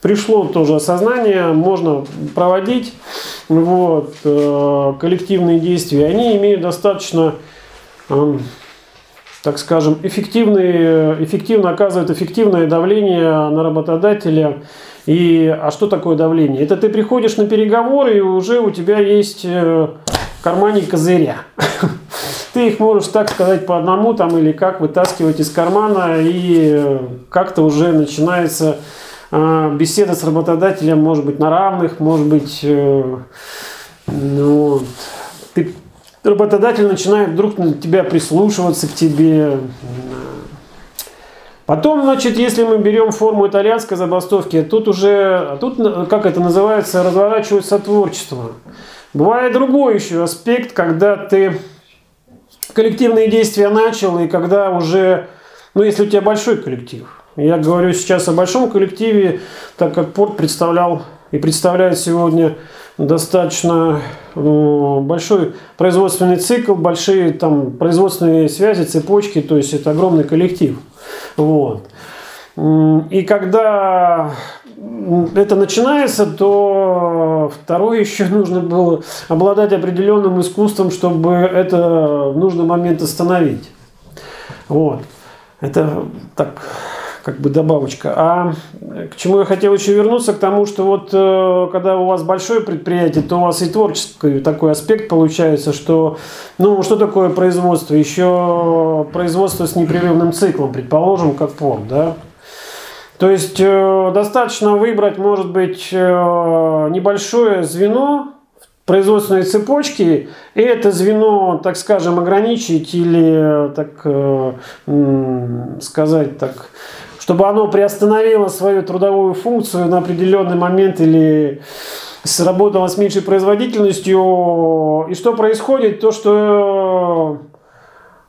пришло тоже осознание, можно проводить вот, э, коллективные действия. Они имеют достаточно, э, так скажем, эффективные, эффективно оказывают эффективное давление на работодателя. И, а что такое давление? Это ты приходишь на переговоры, и уже у тебя есть э, в кармане козыря. ты их можешь, так сказать, по одному там или как вытаскивать из кармана, и как-то уже начинается э, беседа с работодателем, может быть, на равных, может быть, э, ну, ты, работодатель начинает вдруг на тебя прислушиваться к тебе. Потом, значит, если мы берем форму итальянской забастовки, тут уже, тут, как это называется, разворачивается творчество. Бывает другой еще аспект, когда ты коллективные действия начал, и когда уже, ну если у тебя большой коллектив, я говорю сейчас о большом коллективе, так как порт представлял и представляет сегодня достаточно большой производственный цикл, большие там производственные связи, цепочки, то есть это огромный коллектив. Вот. И когда это начинается, то второе еще нужно было обладать определенным искусством, чтобы это в нужный момент остановить. Вот. Это так, как бы добавочка. А к чему я хотел еще вернуться, к тому, что вот э, когда у вас большое предприятие, то у вас и творческий такой аспект получается, что, ну, что такое производство? Еще производство с непрерывным циклом, предположим, как порт, да? То есть э, достаточно выбрать, может быть, э, небольшое звено производственной цепочки, и это звено, так скажем, ограничить или, так э, сказать, так, чтобы оно приостановило свою трудовую функцию на определенный момент или сработало с меньшей производительностью. И что происходит? То, что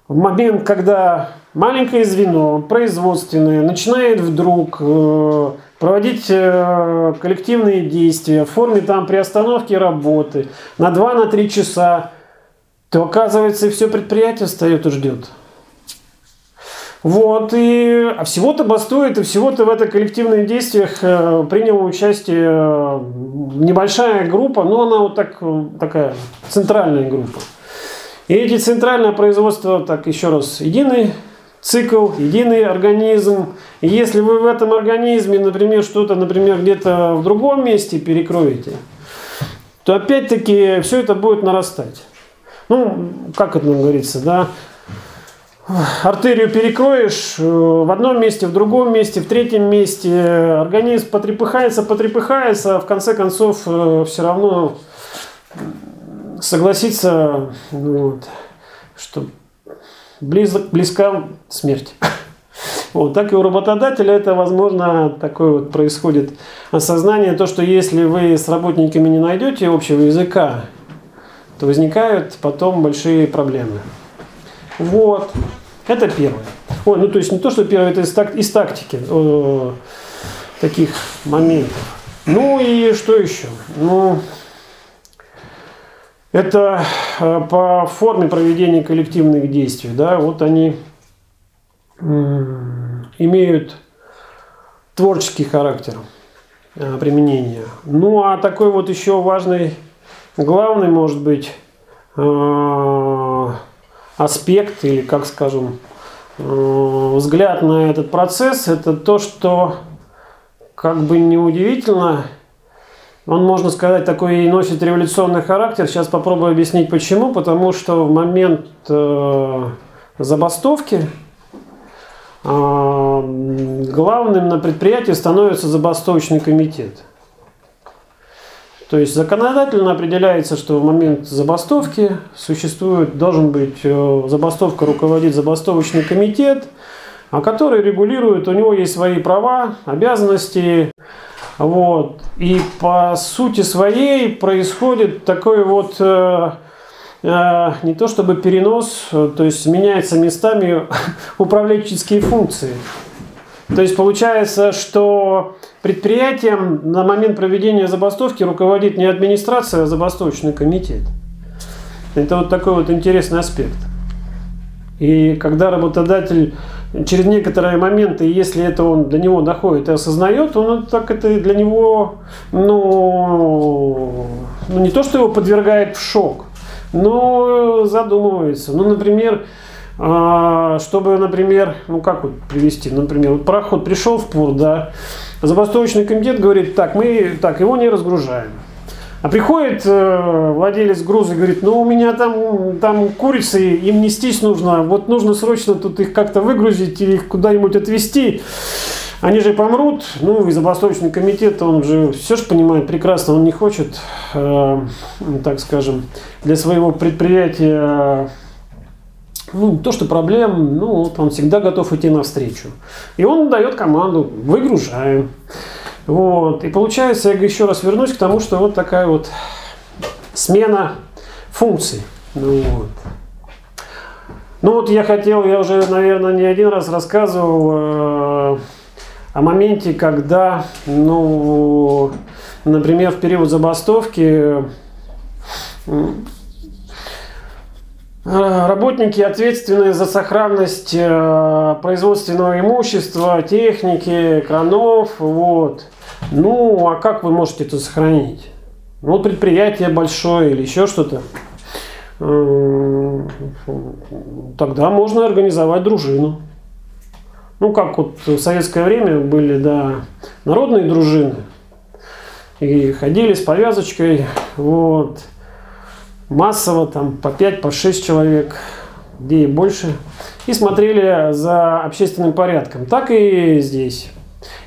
в момент, когда маленькое звено производственное начинает вдруг э, проводить э, коллективные действия в форме там приостановки работы на 2-3 на часа, то оказывается и все предприятие встает и ждет. Вот, и всего-то бастует, и всего-то в это коллективных действиях э, приняла участие небольшая группа, но она вот так, такая центральная группа. И эти центральное производство, так еще раз, единый цикл, единый организм. И если вы в этом организме, например, что-то, например, где-то в другом месте перекроете, то опять-таки все это будет нарастать. Ну, как это говорится, да? Артерию перекроешь э, в одном месте, в другом месте, в третьем месте. Организм потрепыхается, потрепыхается, а в конце концов э, все равно согласиться, ну вот, что близок, близка смерть. Вот, так и у работодателя это, возможно, такое вот происходит осознание, то, что если вы с работниками не найдете общего языка, то возникают потом большие проблемы. Вот, это первое. Ой, ну то есть не то, что первое, это из, так, из тактики э, таких моментов. Ну и что еще? Ну, Это э, по форме проведения коллективных действий. Да, вот они имеют творческий характер э, применения. Ну а такой вот еще важный, главный может быть э, аспект или, как скажем, взгляд на этот процесс, это то, что, как бы неудивительно, он, можно сказать, такой и носит революционный характер. Сейчас попробую объяснить почему. Потому что в момент э, забастовки э, главным на предприятии становится забастовочный комитет. То есть законодательно определяется, что в момент забастовки существует, должен быть э, забастовка руководит забастовочный комитет, а который регулирует, у него есть свои права, обязанности, вот. И по сути своей происходит такой вот э, э, не то чтобы перенос, то есть меняются местами управленческие функции. То есть получается, что предприятием на момент проведения забастовки руководит не администрация, а забастовочный комитет. Это вот такой вот интересный аспект. И когда работодатель через некоторые моменты, если это он до него доходит и осознает, он так это для него, ну, ну не то, что его подвергает в шок, но задумывается. Ну, например, а, чтобы, например, ну как вот привести, например, вот пароход пришел в порт, да, забастовочный комитет говорит, так, мы так, его не разгружаем. А приходит э, владелец груза и говорит, ну у меня там, там курицы, им нестись нужно, вот нужно срочно тут их как-то выгрузить или их куда-нибудь отвезти. Они же помрут, ну и забастовочный комитет, он же все же понимает прекрасно, он не хочет, э, так скажем, для своего предприятия ну, то, что проблем, ну, вот он всегда готов идти навстречу. И он дает команду, выгружаем. Вот. И получается, я еще раз вернусь к тому, что вот такая вот смена функций. Ну, вот. Ну вот я хотел, я уже, наверное, не один раз рассказывал э, о моменте, когда, ну, например, в период забастовки Работники, ответственные за сохранность э, производственного имущества, техники, кранов, вот. Ну, а как вы можете это сохранить? Ну, предприятие большое или еще что-то. Тогда можно организовать дружину. Ну, как вот в советское время были, да, народные дружины. И ходили с повязочкой, вот массово, там по 5, по 6 человек, где и больше, и смотрели за общественным порядком. Так и здесь.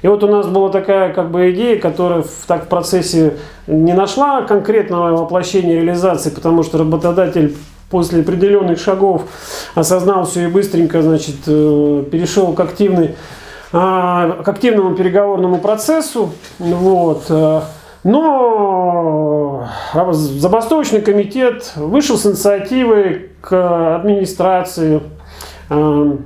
И вот у нас была такая как бы идея, которая в, так в процессе не нашла конкретного воплощения реализации, потому что работодатель после определенных шагов осознал все и быстренько значит, э, перешел к, активной, а, к активному переговорному процессу. Вот. Э, но забастовочный комитет вышел с инициативой к администрации э,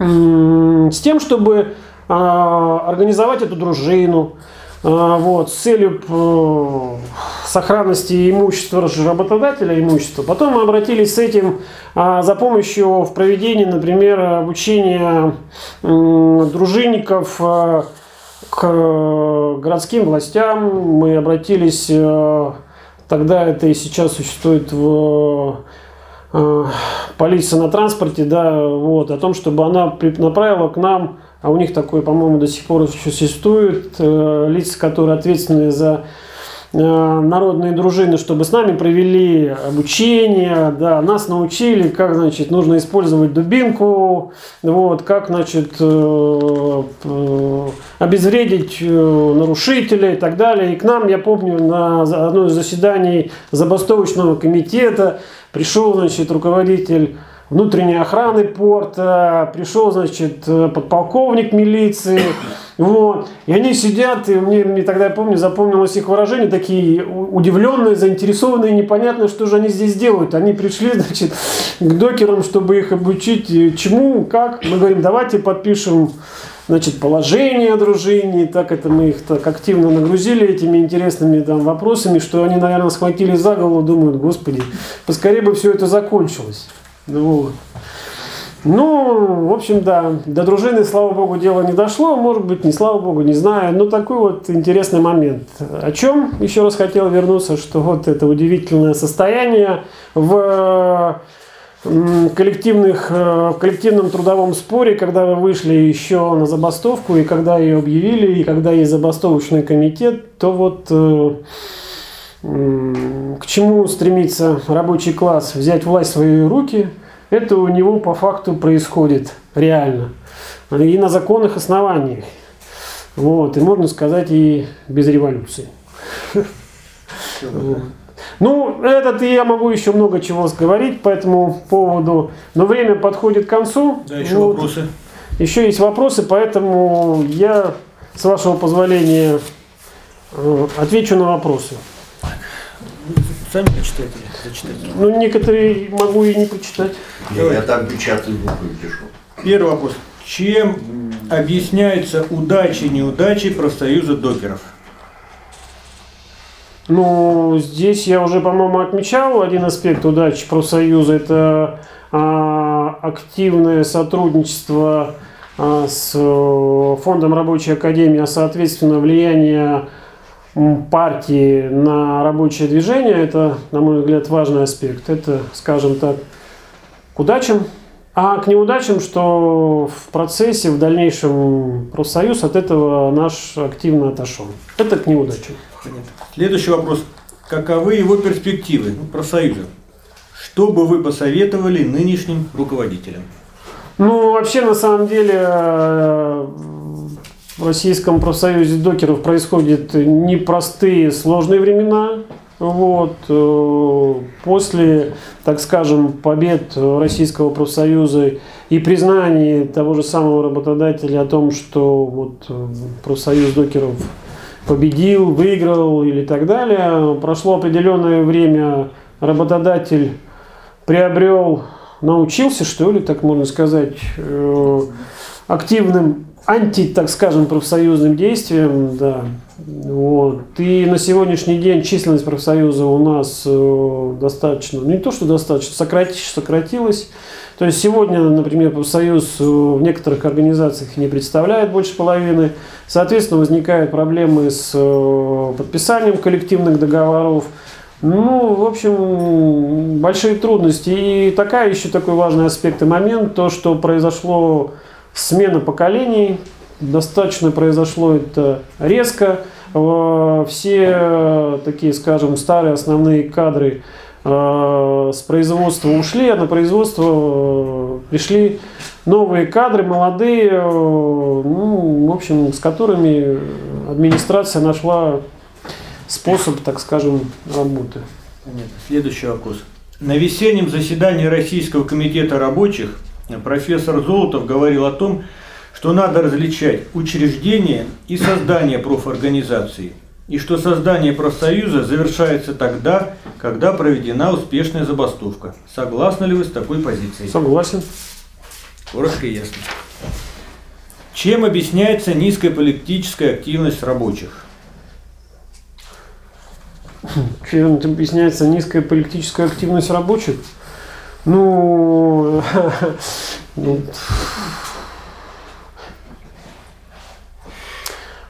с тем, чтобы организовать эту дружину э, вот, с целью сохранности имущества работодателя имущества. Потом мы обратились с этим за помощью в проведении, например, обучения дружинников к э, городским властям мы обратились, э, тогда это и сейчас существует в э, полиция на транспорте, да, вот, о том, чтобы она направила к нам, а у них такое, по-моему, до сих пор существует, лица, которые ответственны за Э, народные дружины, чтобы с нами провели обучение, да, нас научили, как, значит, нужно использовать дубинку, вот, как, значит, э, э, обезвредить нарушителей и так далее. И к нам, я помню, на одно из заседаний забастовочного комитета пришел, значит, руководитель внутренней охраны порта, пришел, значит, подполковник милиции, вот. И они сидят, и мне, мне тогда, я помню, запомнилось их выражение, такие удивленные, заинтересованные, непонятно, что же они здесь делают. Они пришли, значит, к докерам, чтобы их обучить чему, как. Мы говорим, давайте подпишем значит, положение дружине, так это мы их так активно нагрузили этими интересными там вопросами, что они, наверное, схватили за голову, думают, господи, поскорее бы все это закончилось. Ну. Ну, в общем, да, до дружины, слава богу, дело не дошло, может быть, не слава богу, не знаю, но такой вот интересный момент. О чем еще раз хотел вернуться, что вот это удивительное состояние в коллективных, э, в коллективном трудовом споре, когда вы вышли еще на забастовку, и когда ее объявили, и когда есть забастовочный комитет, то вот э, к чему стремится рабочий класс взять власть в свои руки – это у него по факту происходит реально. И на законных основаниях. Вот, и можно сказать и без революции. Ну, этот и я могу еще много чего говорить по этому поводу, но время подходит к концу. Да, еще вот. вопросы. Еще есть вопросы, поэтому я, с вашего позволения, э, отвечу на вопросы. Сами почитайте, зачитайте. Ну, некоторые могу и не почитать. Я, я так печатаю буквы пишу. Первый вопрос. Чем объясняется удачи и неудачи профсоюза докеров? Ну, здесь я уже, по-моему, отмечал один аспект удачи профсоюза. Это а, активное сотрудничество а, с э, Фондом рабочей академии, а соответственно влияние партии на рабочее движение, это, на мой взгляд, важный аспект. Это, скажем так, к удачам, а к неудачам, что в процессе, в дальнейшем профсоюз от этого наш активно отошел. Это к неудачам. Следующий вопрос. Каковы его перспективы ну, профсоюза? Что бы вы посоветовали нынешним руководителям? Ну, вообще, на самом деле, в Российском профсоюзе докеров происходят непростые, сложные времена. Вот. Э, после, так скажем, побед Российского профсоюза и признания того же самого работодателя о том, что вот э, профсоюз докеров победил, выиграл или так далее, прошло определенное время, работодатель приобрел, научился, что ли, так можно сказать, э, активным анти, так скажем, профсоюзным действиям, да. Вот. И на сегодняшний день численность профсоюза у нас э, достаточно, ну не то, что достаточно, сократи, сократилась. То есть сегодня, например, профсоюз э, в некоторых организациях не представляет больше половины. Соответственно, возникают проблемы с э, подписанием коллективных договоров. Ну, в общем, большие трудности. И такая еще такой важный аспект и момент, то, что произошло смена поколений. Достаточно произошло это резко. Все такие, скажем, старые основные кадры э, с производства ушли, а на производство э, пришли новые кадры, молодые, э, ну, в общем, с которыми администрация нашла способ, так скажем, работы. Понятно. Следующий вопрос. На весеннем заседании Российского комитета рабочих профессор Золотов говорил о том, что надо различать учреждение и создание профорганизации, и что создание профсоюза завершается тогда, когда проведена успешная забастовка. Согласны ли вы с такой позицией? Согласен. Коротко и ясно. Чем объясняется низкая политическая активность рабочих? Чем объясняется низкая политическая активность рабочих? Ну, ну,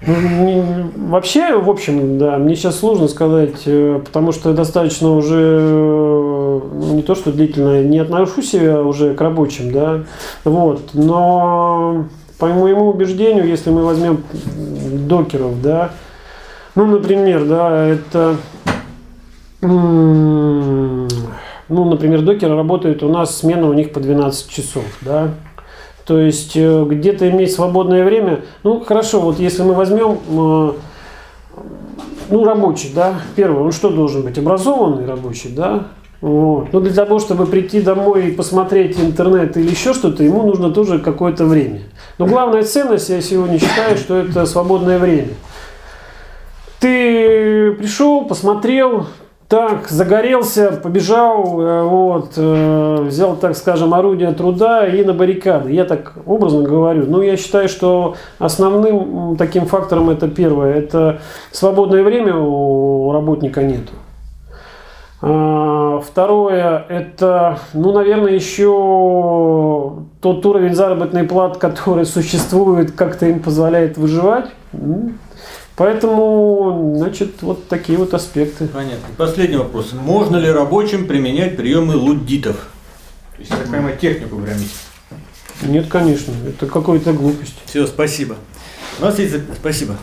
ну вообще, в общем, да, мне сейчас сложно сказать, э, потому что достаточно уже, ну, не то что длительно, не отношу себя уже к рабочим, да, вот, но по моему убеждению, если мы возьмем докеров, да, ну, например, да, это ну, например, докеры работают у нас, смена у них по 12 часов, да, то есть э, где-то иметь свободное время, ну, хорошо, вот если мы возьмем, э, ну, рабочий, да, первый, он что должен быть, образованный рабочий, да, вот. Но для того, чтобы прийти домой и посмотреть интернет или еще что-то, ему нужно тоже какое-то время. Но главная ценность, я сегодня считаю, что это свободное время. Ты пришел, посмотрел, так, загорелся, побежал, э, вот, э, взял, так скажем, орудие труда и на баррикады. Я так образно говорю. Но я считаю, что основным таким фактором это первое. Это свободное время у работника нету. А, второе, это, ну, наверное, еще тот уровень заработной платы, который существует, как-то им позволяет выживать. Поэтому, значит, вот такие вот аспекты. Понятно. Последний вопрос. Можно ли рабочим применять приемы луддитов? То есть, так понимаю, технику громить? Нет, конечно. Это какая-то глупость. Все, спасибо. У нас есть... Спасибо.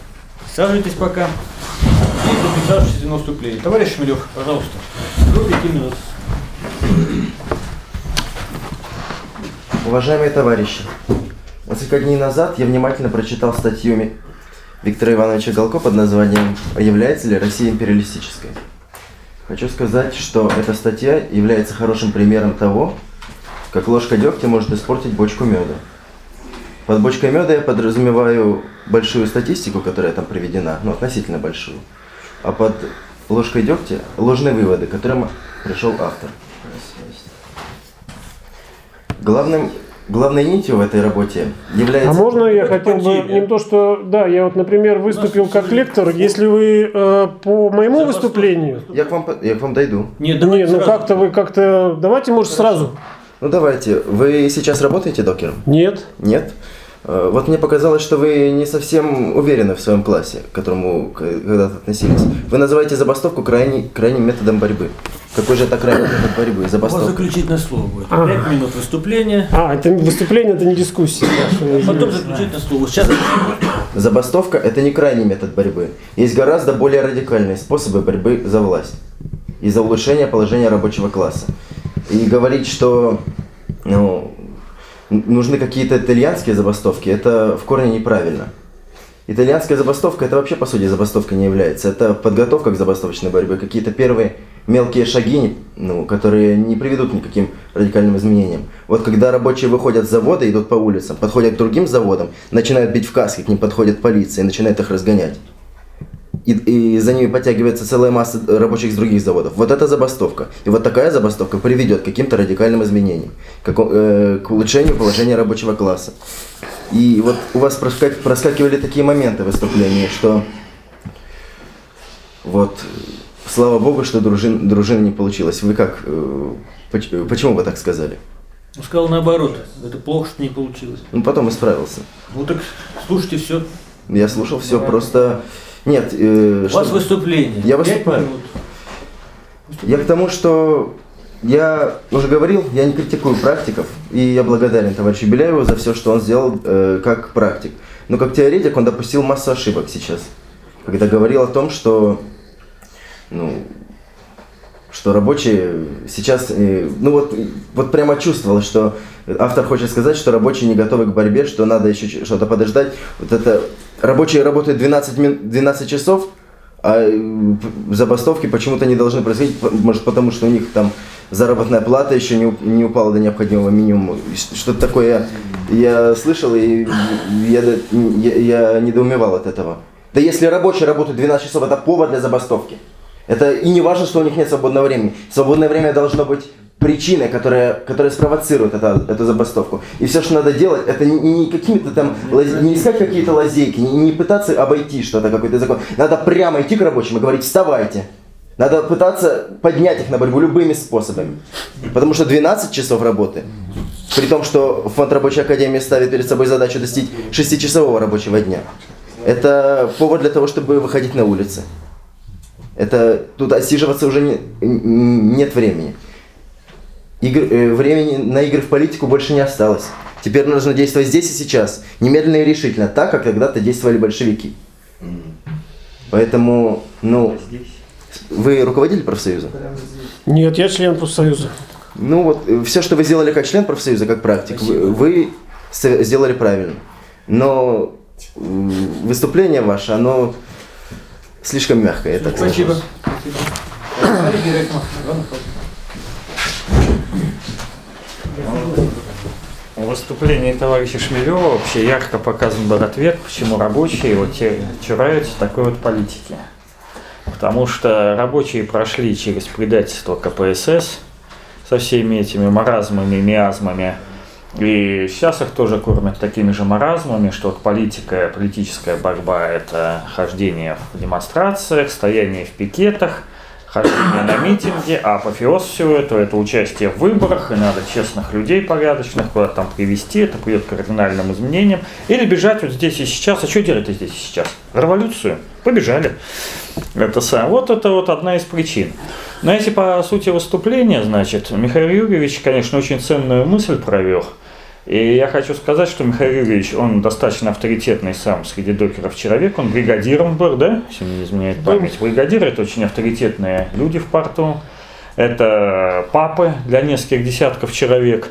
Саживайтесь пока. И записавшись на вступление. Товарищ Шмелев, пожалуйста. До 5 минут. Уважаемые товарищи, несколько дней назад я внимательно прочитал статью Виктора Ивановича Галко под названием «Является ли Россия империалистической?». Хочу сказать, что эта статья является хорошим примером того, как ложка дегтя может испортить бочку меда. Под бочкой меда я подразумеваю большую статистику, которая там приведена, ну, относительно большую. А под ложкой дегтя ложные выводы, к которым пришел автор. Главным, главной нитью в этой работе является... А можно я хотел бы, не то что, да, я вот, например, выступил как лектор, если вы э, по моему выступлению... Я к вам, я к вам дойду. Нет, не, ну как-то вы как-то, давайте, может, сразу. Ну давайте, вы сейчас работаете докером? Нет. Нет? Э, вот мне показалось, что вы не совсем уверены в своем классе, к которому когда-то относились. Вы называете забастовку крайней, крайним методом борьбы. Какой же это крайний метод борьбы? Забастовка. Вас заключительное слово будет. А. Пять минут выступления. А, это выступление, это не дискуссия. Потом заключительное слово. Сейчас. Забастовка – это не крайний метод борьбы. Есть гораздо более радикальные способы борьбы за власть и за улучшение положения рабочего класса. И говорить, что ну, нужны какие-то итальянские забастовки, это в корне неправильно. Итальянская забастовка это вообще по сути забастовка не является. Это подготовка к забастовочной борьбе, какие-то первые мелкие шаги, ну, которые не приведут к никаким радикальным изменениям. Вот когда рабочие выходят с завода, идут по улицам, подходят к другим заводам, начинают бить в каски, к ним подходит полиция и начинает их разгонять и, и за ними подтягивается целая масса рабочих с других заводов. Вот это забастовка. И вот такая забастовка приведет к каким-то радикальным изменениям, к, э, к улучшению положения рабочего класса. И вот у вас проскакивали такие моменты выступления, что вот слава богу, что дружин, дружина не получилась. Вы как, э, почему вы так сказали? Он сказал наоборот, это плохо, что не получилось. Ну потом исправился. Ну так слушайте все. Я слушал все, просто нет. Э, У что... вас выступление. Я выступаю. Я к тому, что я уже говорил, я не критикую практиков, и я благодарен товарищу Беляеву за все, что он сделал э, как практик. Но как теоретик он допустил массу ошибок сейчас, когда говорил о том, что, ну, что рабочие сейчас, э, ну вот, вот прямо чувствовалось, что автор хочет сказать, что рабочие не готовы к борьбе, что надо еще что-то подождать. Вот это рабочие работают 12, 12 часов, а забастовки почему-то не должны происходить, может потому что у них там заработная плата еще не, не упала до необходимого минимума. Что-то такое я, я слышал и я, я, я недоумевал от этого. Да если рабочие работают 12 часов, это повод для забастовки. Это и не важно, что у них нет свободного времени. Свободное время должно быть причиной, которая, которая спровоцирует это, эту забастовку. И все, что надо делать, это не, не какими-то там, не искать какие-то лазейки, не, не пытаться обойти что-то, какой-то закон. Надо прямо идти к рабочим и говорить, вставайте. Надо пытаться поднять их на борьбу любыми способами. Потому что 12 часов работы, при том, что фонд рабочей академии ставит перед собой задачу достичь 6-часового рабочего дня, это повод для того, чтобы выходить на улицы. Это тут отсиживаться уже не, нет времени. Игр, э, времени на игры в политику больше не осталось. Теперь нужно действовать здесь и сейчас, немедленно и решительно, так, как когда-то действовали большевики. Поэтому, ну, вы руководитель профсоюза? Нет, я член профсоюза. Ну вот, э, все, что вы сделали как член профсоюза, как практик, вы, вы сделали правильно. Но выступление ваше, оно слишком мягкое, так Спасибо. В выступлении товарища Шмелева вообще ярко показан был ответ, почему рабочие вот те чураются такой вот политики. потому что рабочие прошли через предательство КПСС со всеми этими маразмами, миазмами. И сейчас их тоже кормят такими же маразмами, что вот политика, политическая борьба – это хождение в демонстрациях, стояние в пикетах – хождение на митинги, а апофеоз всего этого – это участие в выборах, и надо честных людей порядочных куда-то там привести, это придет к кардинальным изменениям. Или бежать вот здесь и сейчас. А что делать здесь и сейчас? Революцию. Побежали. Это сам. Вот это вот одна из причин. Но если по сути выступления, значит, Михаил Юрьевич, конечно, очень ценную мысль провел – и я хочу сказать, что Михаил Юрьевич, он достаточно авторитетный сам среди докеров человек, он бригадиром был, да, если не изменяет память. Бригадиры – это очень авторитетные люди в порту, это папы для нескольких десятков человек,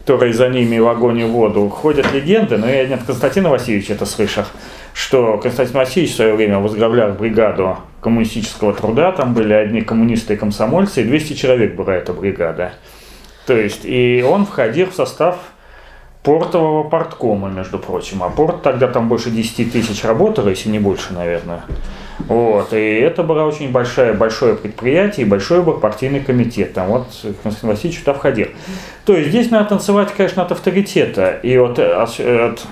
которые за ними в огонь и воду. Ходят легенды, но я не от Константина Васильевича это слышал, что Константин Васильевич в свое время возглавлял бригаду коммунистического труда, там были одни коммунисты и комсомольцы, и 200 человек была эта бригада. То есть, и он входил в состав портового порткома, между прочим. А порт тогда там больше 10 тысяч работало, если не больше, наверное. Вот, и это было очень большое, большое предприятие и большой был партийный комитет. Там вот Константин Васильевич туда входил. То есть здесь надо танцевать, конечно, от авторитета и от, от, от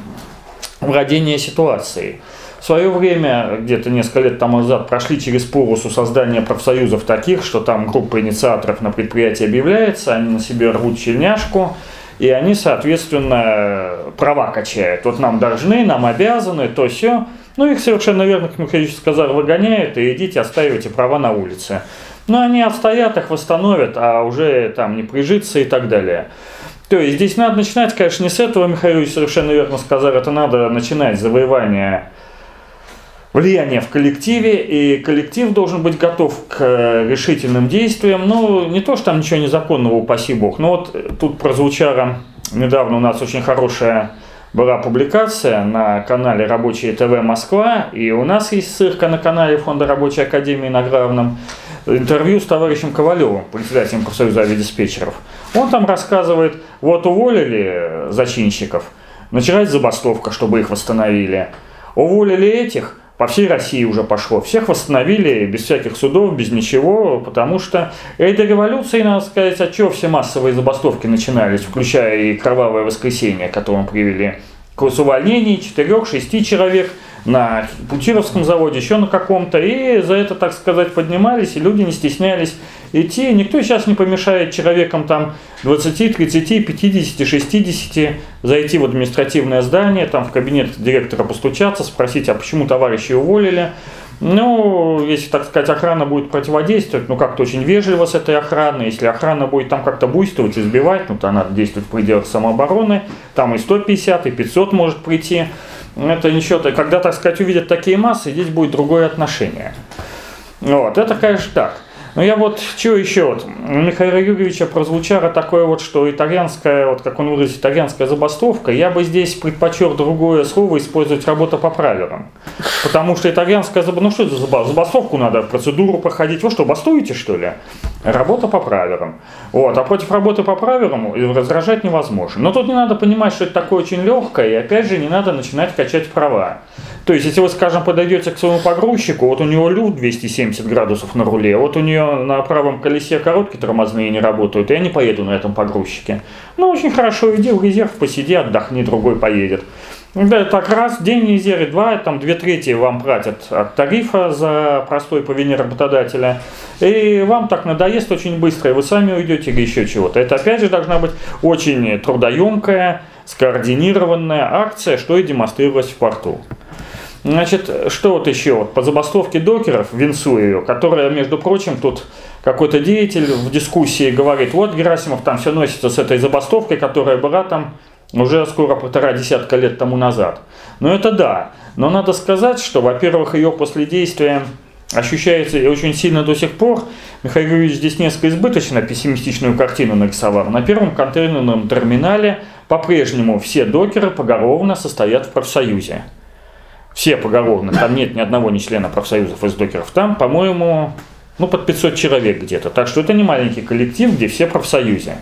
владения ситуацией. В свое время, где-то несколько лет тому назад, прошли через полосу создания профсоюзов таких, что там группа инициаторов на предприятии объявляется, они на себе рвут чельняшку, и они, соответственно, права качают. Вот нам должны, нам обязаны, то все. Ну, их совершенно верно, как Михаил сказал, выгоняют, и идите, оставите права на улице. Но они отстоят, их восстановят, а уже там не прижиться и так далее. То есть здесь надо начинать, конечно, не с этого, Михаил совершенно верно сказал, это надо начинать завоевание влияние в коллективе, и коллектив должен быть готов к э, решительным действиям. Ну, не то, что там ничего незаконного, упаси бог, но вот тут прозвучала недавно у нас очень хорошая была публикация на канале Рабочие ТВ Москва, и у нас есть ссылка на канале Фонда Рабочей Академии на главном интервью с товарищем Ковалевым, председателем профсоюза авиадиспетчеров. Он там рассказывает, вот уволили зачинщиков, началась забастовка, чтобы их восстановили. Уволили этих, по всей России уже пошло. Всех восстановили без всяких судов, без ничего, потому что этой революции, надо сказать, от чего все массовые забастовки начинались, включая и кровавое воскресенье, к которому привели к увольнению 4-6 человек – на Путировском заводе, еще на каком-то, и за это, так сказать, поднимались, и люди не стеснялись идти. Никто сейчас не помешает человекам там 20, 30, 50, 60 зайти в административное здание, там в кабинет директора постучаться, спросить, а почему товарищи уволили. Ну, если, так сказать, охрана будет противодействовать, ну, как-то очень вежливо с этой охраной. Если охрана будет там как-то буйствовать, избивать, ну, то она действует в пределах самообороны. Там и 150, и 500 может прийти. Это ничего, когда, так сказать, увидят такие массы, здесь будет другое отношение. Вот, это, конечно, так. Но я вот, что еще, вот, у Михаила Юрьевича прозвучало такое вот, что итальянская, вот как он выразил, итальянская забастовка, я бы здесь предпочел другое слово использовать работа по правилам. Потому что итальянская забастовка, ну что это за забастовку надо, процедуру проходить, вы что, бастуете что ли? Работа по правилам. Вот, а против работы по правилам раздражать невозможно. Но тут не надо понимать, что это такое очень легкое, и опять же не надо начинать качать права. То есть, если вы, скажем, подойдете к своему погрузчику, вот у него люфт 270 градусов на руле, вот у нее на правом колесе короткие тормозные не работают, я не поеду на этом погрузчике. Ну, очень хорошо, иди в резерв, посиди, отдохни, другой поедет. Да, так раз, день резерве, два, там две трети вам платят от тарифа за простой по вине работодателя. И вам так надоест очень быстро, и вы сами уйдете или еще чего-то. Это опять же должна быть очень трудоемкая, скоординированная акция, что и демонстрировалось в порту. Значит, что вот еще? Вот по забастовке докеров, винсу ее, которая, между прочим, тут какой-то деятель в дискуссии говорит, вот Герасимов там все носится с этой забастовкой, которая была там уже скоро полтора десятка лет тому назад. Но это да. Но надо сказать, что, во-первых, ее после действия ощущается и очень сильно до сих пор. Михаил Юрьевич здесь несколько избыточно пессимистичную картину нарисовал. На первом контейнерном терминале по-прежнему все докеры поголовно состоят в профсоюзе. Все поголовно, там нет ни одного не члена профсоюзов из докеров. Там, по-моему, ну, под 500 человек где-то. Так что это не маленький коллектив, где все профсоюзы.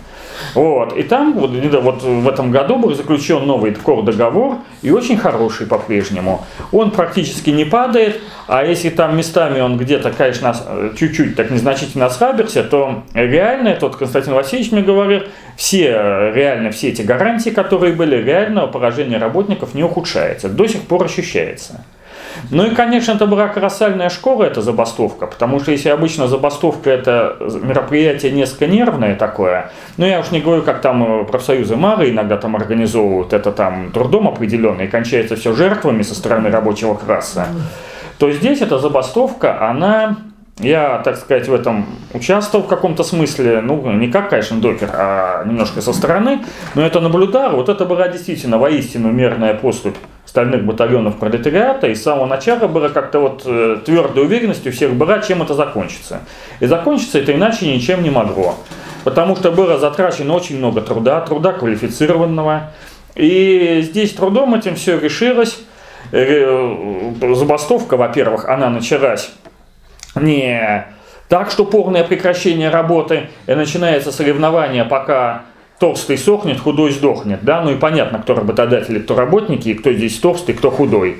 Вот. И там вот, вот в этом году был заключен новый кор-договор, и очень хороший по-прежнему. Он практически не падает, а если там местами он где-то, конечно, чуть-чуть так незначительно ослабился, то реально, это вот Константин Васильевич мне говорил, все, реально все эти гарантии, которые были, реально поражение работников не ухудшается, до сих пор ощущается. Ну и, конечно, это была колоссальная школа, эта забастовка, потому что если обычно забастовка это мероприятие несколько нервное такое, ну я уж не говорю, как там э, профсоюзы Мары иногда там организовывают, это там трудом определенный, и кончается все жертвами со стороны рабочего класса, то здесь эта забастовка, она я, так сказать, в этом участвовал в каком-то смысле, ну, не как, конечно, докер, а немножко со стороны, но это наблюдал, вот это была действительно воистину мерная поступь стальных батальонов пролетариата, и с самого начала было как-то вот э, твердой уверенностью всех была, чем это закончится. И закончится это иначе ничем не могло. Потому что было затрачено очень много труда, труда квалифицированного. И здесь трудом этим все решилось. Э, забастовка, во-первых, она началась не так, что полное прекращение работы, и начинается соревнование, пока толстый сохнет, худой сдохнет, да, ну и понятно, кто работодатели, кто работники, и кто здесь толстый, кто худой.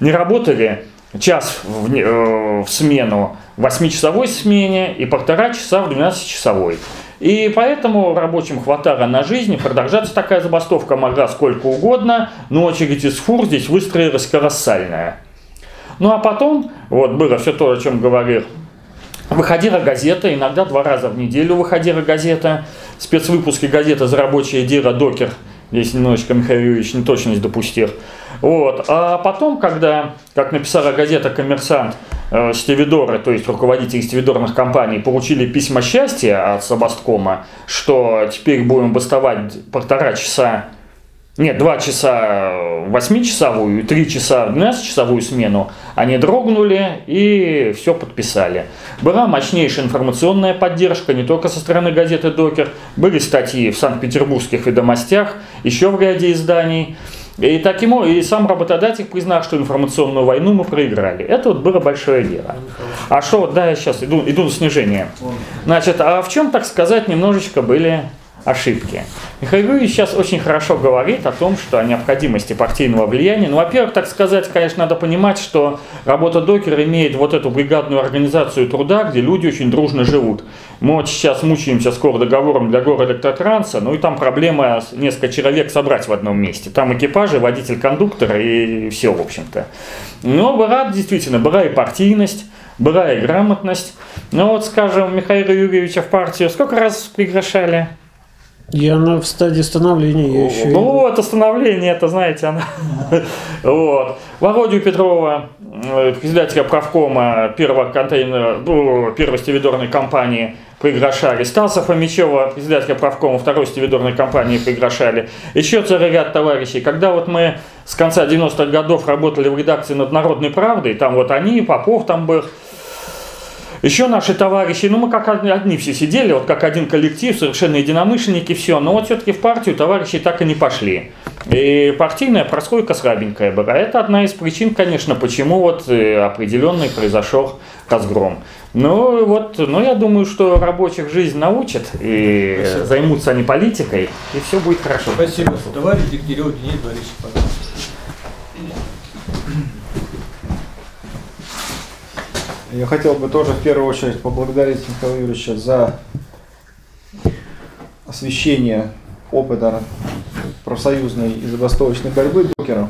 Не работали час в, э, в смену в 8-часовой смене и полтора часа в 12-часовой. И поэтому рабочим хватало на жизнь, продолжаться такая забастовка могла сколько угодно, но очередь из фур здесь выстроилась колоссальная. Ну а потом, вот было все то, о чем говорил Выходила газета, иногда два раза в неделю выходила газета, спецвыпуски газеты «За рабочее дело Докер», здесь немножечко Михаил Юрьевич неточность допустил. Вот. А потом, когда, как написала газета «Коммерсант», э, стивидоры, то есть руководители стивидорных компаний, получили письма счастья от Собасткома, что теперь будем бастовать полтора часа нет, два часа восьмичасовую и три часа 12-часовую смену они дрогнули и все подписали. Была мощнейшая информационная поддержка не только со стороны газеты «Докер», были статьи в Санкт-Петербургских ведомостях, еще в ряде изданий. И таким и сам работодатель признал, что информационную войну мы проиграли. Это вот было большое дело. А что, да, я сейчас иду, иду на снижение. Значит, а в чем, так сказать, немножечко были ошибки. Михаил Юрьевич сейчас очень хорошо говорит о том, что о необходимости партийного влияния. Ну, во-первых, так сказать, конечно, надо понимать, что работа докера имеет вот эту бригадную организацию труда, где люди очень дружно живут. Мы вот сейчас мучаемся скоро договором для электротранса, ну и там проблема несколько человек собрать в одном месте. Там экипажи, водитель, кондуктор и все, в общем-то. Но была действительно, была и партийность, была и грамотность. Ну вот, скажем, Михаила Юрьевича в партию сколько раз приглашали? Я на, в стадии становления. Еще ну вот, остановление, это, знаете, она... вот. Володю Петрова, э, председателя правкома первого контейнера, ну, первой стивидорной компании приглашали. Стаса Фомичева, председателя правкома второй стивидорной компании приглашали. Еще целый ряд товарищей. Когда вот мы с конца 90-х годов работали в редакции над «Народной правдой», там вот они, Попов там был, еще наши товарищи, ну мы как одни все сидели, вот как один коллектив, совершенно единомышленники, все. Но вот все-таки в партию товарищи так и не пошли. И партийная прослойка слабенькая была. Это одна из причин, конечно, почему вот э, определенный произошел разгром. Ну вот, но я думаю, что рабочих жизнь научат, и Спасибо. займутся они политикой, и все будет хорошо. Спасибо. Товарищ Дегтярев Денис Борисович, пожалуйста. Я хотел бы тоже в первую очередь поблагодарить Михаила Юрьевича за освещение опыта профсоюзной и забастовочной борьбы докеров.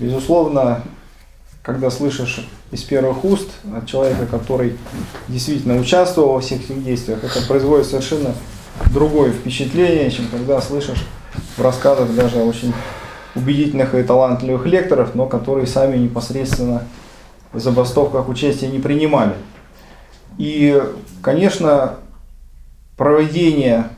Безусловно, когда слышишь из первых уст от человека, который действительно участвовал во всех этих действиях, это производит совершенно другое впечатление, чем когда слышишь в рассказах даже очень убедительных и талантливых лекторов, но которые сами непосредственно в забастовках участия не принимали. И, конечно, проведение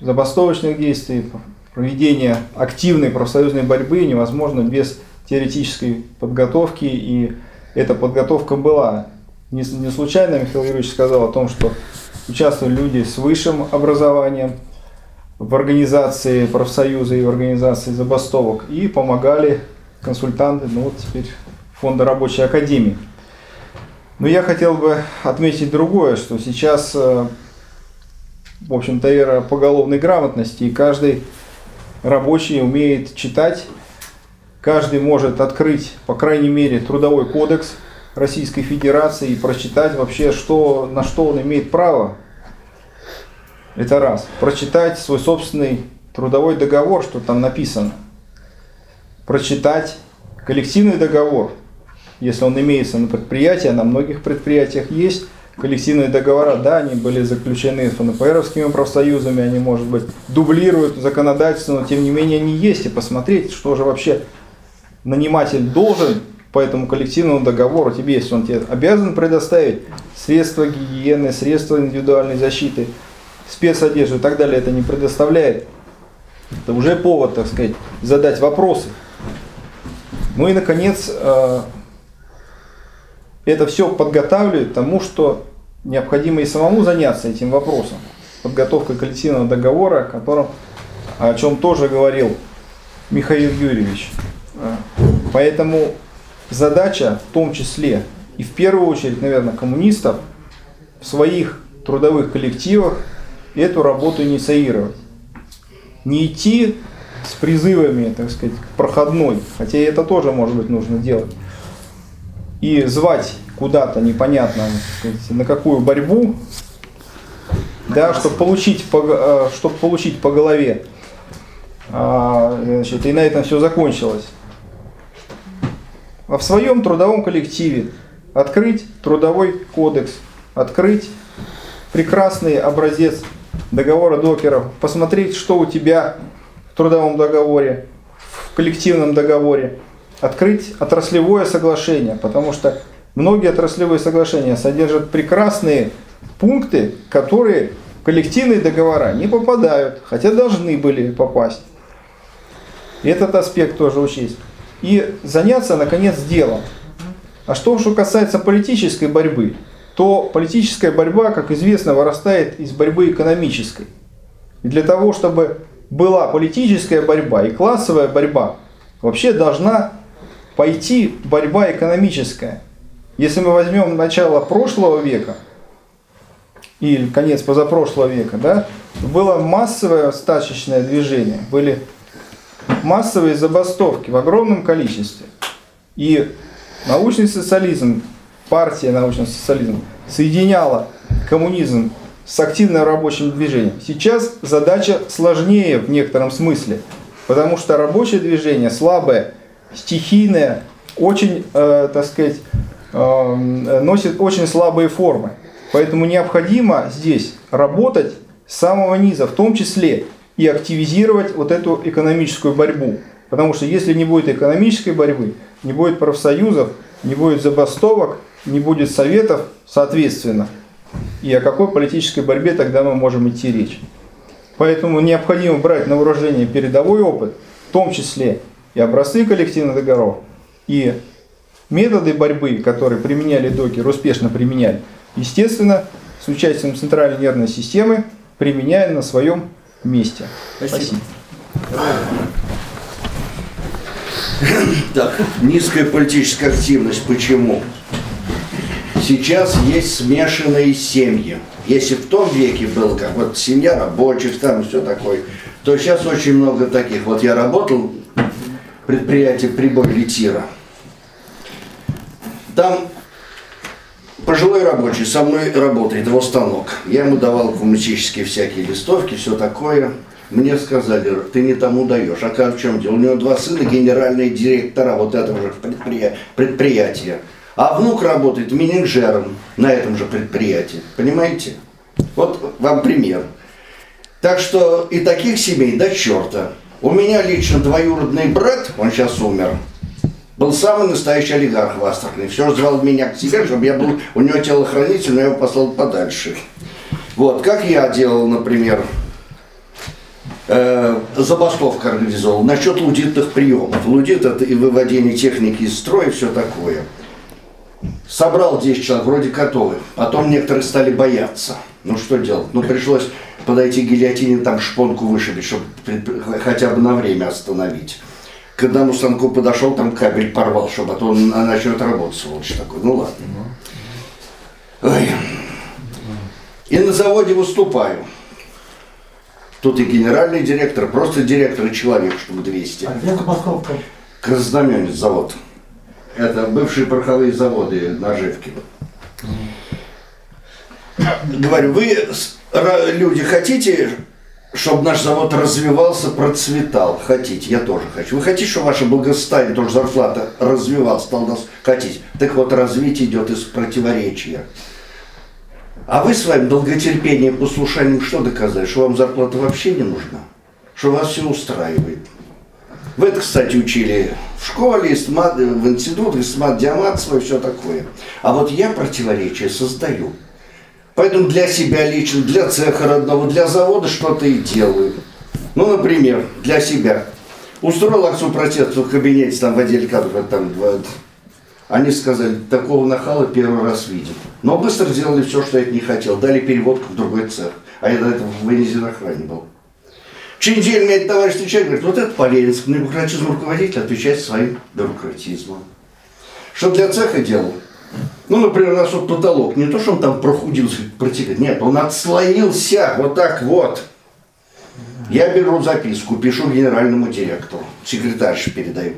забастовочных действий, проведение активной профсоюзной борьбы невозможно без теоретической подготовки, и эта подготовка была. Не, не случайно Михаил Юрьевич сказал о том, что участвовали люди с высшим образованием в организации профсоюза и в организации забастовок, и помогали консультанты, ну вот теперь Фонда рабочей академии. Но я хотел бы отметить другое, что сейчас, э, в общем-то, эра поголовной грамотности, и каждый рабочий умеет читать, каждый может открыть, по крайней мере, трудовой кодекс Российской Федерации и прочитать вообще, что, на что он имеет право. Это раз. Прочитать свой собственный трудовой договор, что там написано. Прочитать коллективный договор, если он имеется на предприятии, а на многих предприятиях есть коллективные договора, да, они были заключены с ФНПРовскими профсоюзами, они, может быть, дублируют законодательство, но тем не менее они есть, и посмотреть, что же вообще наниматель должен по этому коллективному договору тебе, если он тебе обязан предоставить средства гигиены, средства индивидуальной защиты, спецодежду и так далее, это не предоставляет. Это уже повод, так сказать, задать вопросы. Ну и, наконец, э, это все подготавливает к тому, что необходимо и самому заняться этим вопросом. Подготовкой коллективного договора, о, котором, о чем тоже говорил Михаил Юрьевич. Э, поэтому задача в том числе и в первую очередь, наверное, коммунистов в своих трудовых коллективах эту работу инициировать. Не идти с призывами, так сказать, проходной, хотя это тоже, может быть, нужно делать, и звать куда-то непонятно, на какую борьбу, да, чтобы получить по, э, чтобы получить по голове, а, значит, и на этом все закончилось. А в своем трудовом коллективе открыть трудовой кодекс, открыть прекрасный образец договора докеров, посмотреть, что у тебя в трудовом договоре, в коллективном договоре, открыть отраслевое соглашение, потому что многие отраслевые соглашения содержат прекрасные пункты, которые в коллективные договора не попадают, хотя должны были попасть. И этот аспект тоже учесть. И заняться, наконец, делом. А что, что касается политической борьбы, то политическая борьба, как известно, вырастает из борьбы экономической. И для того, чтобы была политическая борьба и классовая борьба, вообще должна пойти борьба экономическая. Если мы возьмем начало прошлого века или конец позапрошлого века, да, было массовое стачечное движение, были массовые забастовки в огромном количестве. И научный социализм, партия научный социализм соединяла коммунизм с активным рабочим движением. Сейчас задача сложнее в некотором смысле, потому что рабочее движение слабое, стихийное, очень, э, так сказать, э, носит очень слабые формы. Поэтому необходимо здесь работать с самого низа, в том числе и активизировать вот эту экономическую борьбу. Потому что если не будет экономической борьбы, не будет профсоюзов, не будет забастовок, не будет советов, соответственно. И о какой политической борьбе тогда мы можем идти речь? Поэтому необходимо брать на вооружение передовой опыт, в том числе и образцы коллективных договоров, и методы борьбы, которые применяли докер, успешно применяли, естественно, с участием центральной нервной системы, применяя на своем месте. Спасибо. Так, низкая политическая активность. Почему? Сейчас есть смешанные семьи. Если в том веке было как вот семья рабочих, там все такое, то сейчас очень много таких. Вот я работал в предприятии прибой литира. Там пожилой рабочий со мной работает, его станок. Я ему давал коммунистические всякие листовки, все такое. Мне сказали, ты не тому даешь. А как в чем дело? У него два сына, генеральные директора вот этого же предприятия. предприятия. А внук работает менеджером на этом же предприятии. Понимаете? Вот вам пример. Так что и таких семей до черта. У меня лично двоюродный брат, он сейчас умер, был самый настоящий олигарх в Астрахани. Все звал меня к себе, чтобы я был у него телохранитель, но я его послал подальше. Вот, как я делал, например, э, забастовка организовал насчет лудитных приемов. Лудит это и выводение техники из строя, все такое. Собрал 10 человек, вроде готовы. Потом некоторые стали бояться. Ну что делать? Ну пришлось подойти к гильотине, там шпонку вышибить, чтобы хотя бы на время остановить. К одному станку подошел, там кабель порвал, чтобы а то он начнет работать, сволочь такой. Ну ладно. Ой. И на заводе выступаю. Тут и генеральный директор, просто директор и человек, чтобы 200. А где забастовка? Краснознаменец завод. Это бывшие пороховые заводы наживки. Говорю, вы, люди, хотите, чтобы наш завод развивался, процветал? Хотите, я тоже хочу. Вы хотите, чтобы ваше благосостояние, тоже зарплата развивалась, стал нас хотите? Так вот, развитие идет из противоречия. А вы своим долготерпением, послушанием что доказали? Что вам зарплата вообще не нужна? Что вас все устраивает? Вы это, кстати, учили в школе, в институте, из мат диаматства и все такое. А вот я противоречия создаю. Поэтому для себя лично, для цеха родного, для завода что-то и делаю. Ну, например, для себя. Устроил акцию протеста в кабинете, там в отделе кадров, там, они сказали, такого нахала первый раз видим. Но быстро сделали все, что я них хотел. Дали переводку в другой цех. А я до этого в военизирохране был. Через неделю меня товарищ встречает, говорит, вот это Поленинск, на бюрократизм руководитель отвечает своим бюрократизмом. Что для цеха делал? Ну, например, у нас вот потолок, не то, что он там прохудился, протекает, нет, он отслоился, вот так вот. Я беру записку, пишу генеральному директору, секретарше передаю.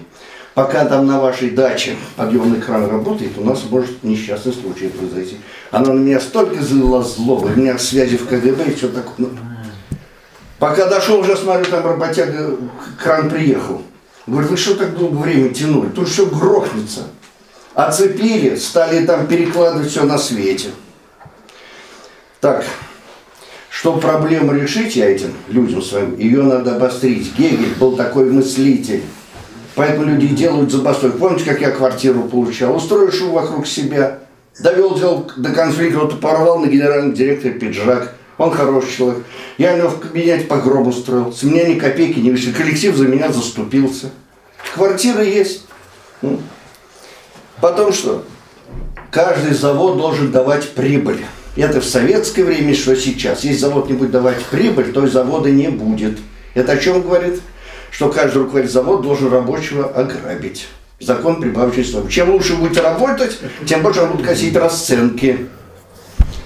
Пока там на вашей даче подъемный кран работает, у нас может несчастный случай произойти. Она на меня столько злила злобы, у меня связи в КГБ и все такое. Пока дошел, уже смотрю, там работяга, кран приехал. Говорит, вы что так долго время тянули? Тут все грохнется. Оцепили, стали там перекладывать все на свете. Так, чтобы проблему решить я этим людям своим, ее надо обострить. Гегель был такой мыслитель. Поэтому люди делают забастовку. Помните, как я квартиру получал? Устроил шум вокруг себя. Довел дело до конфликта, вот порвал на генерального директора пиджак. Он хороший человек. Я у него в кабинете погром устроил. С меня ни копейки не вышли. Коллектив за меня заступился. Квартира есть. Ну. Потом что? Каждый завод должен давать прибыль. Это в советское время, что сейчас. Если завод не будет давать прибыль, то и завода не будет. Это о чем говорит? Что каждый руководитель завода должен рабочего ограбить. Закон прибавочной стоимости. Чем лучше будете работать, тем больше он будет косить расценки.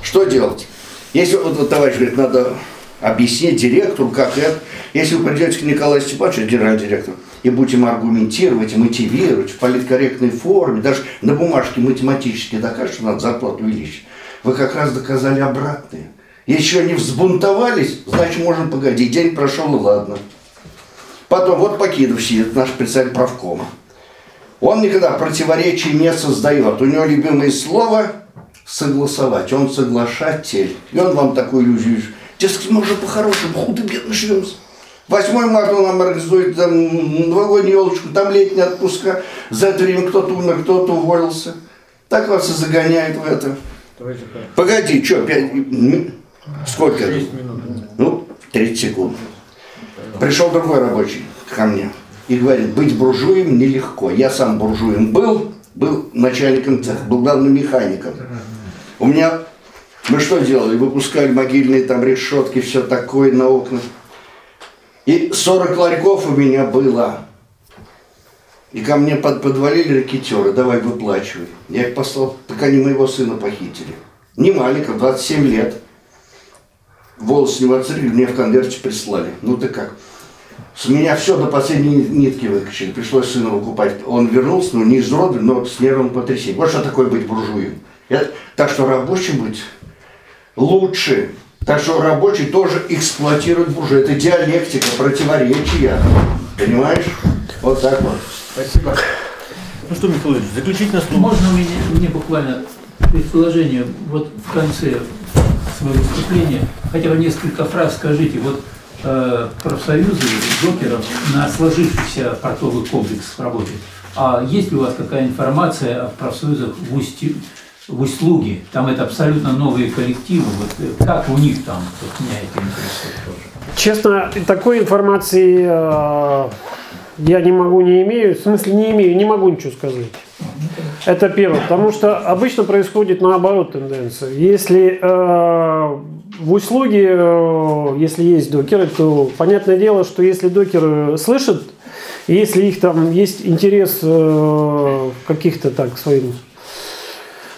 Что делать? Если вот, вот товарищ говорит, надо объяснить директору, как это. Если вы придете к Николаю Степановичу, генеральному директору, и будете им аргументировать, мотивировать в политкорректной форме, даже на бумажке математически докажете, что надо зарплату увеличить, вы как раз доказали обратное. Еще не взбунтовались, значит, можно погодить. День прошел, и ладно. Потом, вот Покидов наш председатель правкома. Он никогда противоречий не создает. У него любимое слово согласовать. Он соглашатель. И он вам такую иллюзию. Дескать, мы уже по-хорошему, худо-бедно живем. 8 марта нам организует там, новогоднюю елочку, там летние отпуска. За это время кто-то умер, кто-то уволился. Так вас и загоняют в это. Погоди, что, пять... м, Сколько? Ну, 30 секунд. Пришел другой рабочий ко мне и говорит, быть буржуем нелегко. Я сам буржуем был, был начальником цеха, был главным механиком. У меня, мы что делали? Выпускали могильные там решетки, все такое на окна. И 40 ларьков у меня было. И ко мне под, подвалили ракетеры, давай выплачивай. Я их послал, так они моего сына похитили. Не маленького, 27 лет. Волосы не отстригли, мне в конверте прислали. Ну ты как? С меня все до последней нитки выкачали. Пришлось сына выкупать. Он вернулся, ну не изуродован, но с нервным потрясением. Вот что такое быть буржуем. Я- так что рабочий быть лучше. Так что рабочий тоже эксплуатирует буржуя. Это диалектика, противоречия. Понимаешь? Вот так вот. Спасибо. Ну что, Михаил Ильич, заключительное слово. Можно мне, мне буквально предположение вот в конце своего выступления, хотя бы несколько фраз скажите, вот э, профсоюзы докеров на сложившийся портовый комплекс работает. А есть ли у вас какая информация о профсоюзах в Усте, в Услуге? Там это абсолютно новые коллективы. Вот э, как у них там? Вот меня это интересует тоже. Честно, такой информации э, я не могу, не имею. В смысле, не имею, не могу ничего сказать. Это первое. Потому что обычно происходит наоборот тенденция. Если э, в услуге, э, если есть докеры, то понятное дело, что если докеры слышат, если их там есть интерес э, каких-то так своим э,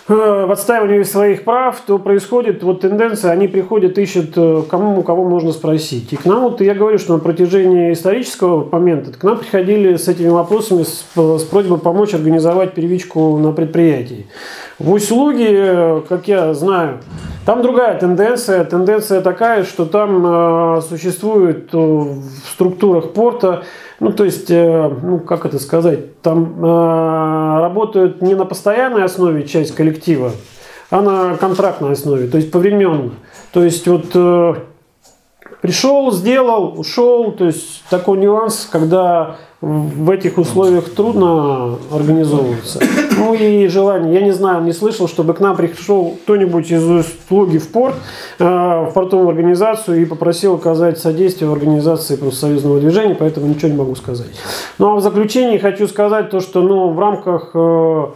в отстаивании своих прав, то происходит вот тенденция, они приходят, ищут, э, кому у кого можно спросить. И к нам, вот я говорю, что на протяжении исторического момента к нам приходили с этими вопросами с, с просьбой помочь организовать первичку на предприятии. В услуги, э, как я знаю, там другая тенденция. Тенденция такая, что там э, существует э, в структурах порта, ну то есть, э, ну как это сказать, там э, работают не на постоянной основе часть коллектива, а на контрактной основе, то есть повременно. То есть вот э, пришел, сделал, ушел, то есть такой нюанс, когда в этих условиях трудно организовываться. Ну и желание. Я не знаю, не слышал, чтобы к нам пришел кто-нибудь из услуги в порт, э, в портовую организацию и попросил оказать содействие в организации профсоюзного движения, поэтому ничего не могу сказать. Ну а в заключении хочу сказать то, что ну, в рамках э,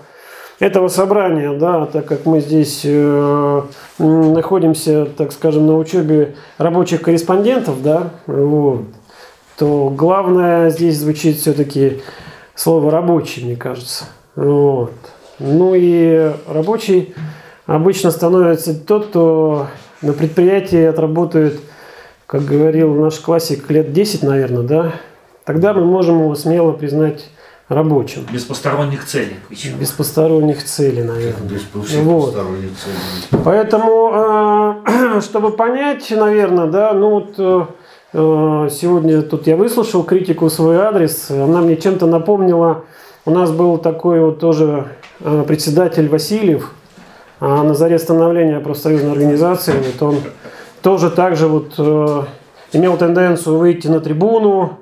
этого собрания, да, так как мы здесь э, находимся, так скажем, на учебе рабочих корреспондентов, да, вот, то главное здесь звучит все-таки слово рабочий, мне кажется. Вот. Ну и рабочий обычно становится тот, кто на предприятии отработает, как говорил наш классик, лет 10, наверное, да, тогда мы можем его смело признать рабочим. Без посторонних целей. Причем. Без посторонних целей, наверное. Без Вот. посторонних целей. Поэтому, э, чтобы понять, наверное, да, ну вот э, сегодня тут я выслушал критику в свой адрес, она мне чем-то напомнила, у нас был такой вот тоже э, председатель Васильев, а на заре становления профсоюзной организации, вот он тоже так же вот э, имел тенденцию выйти на трибуну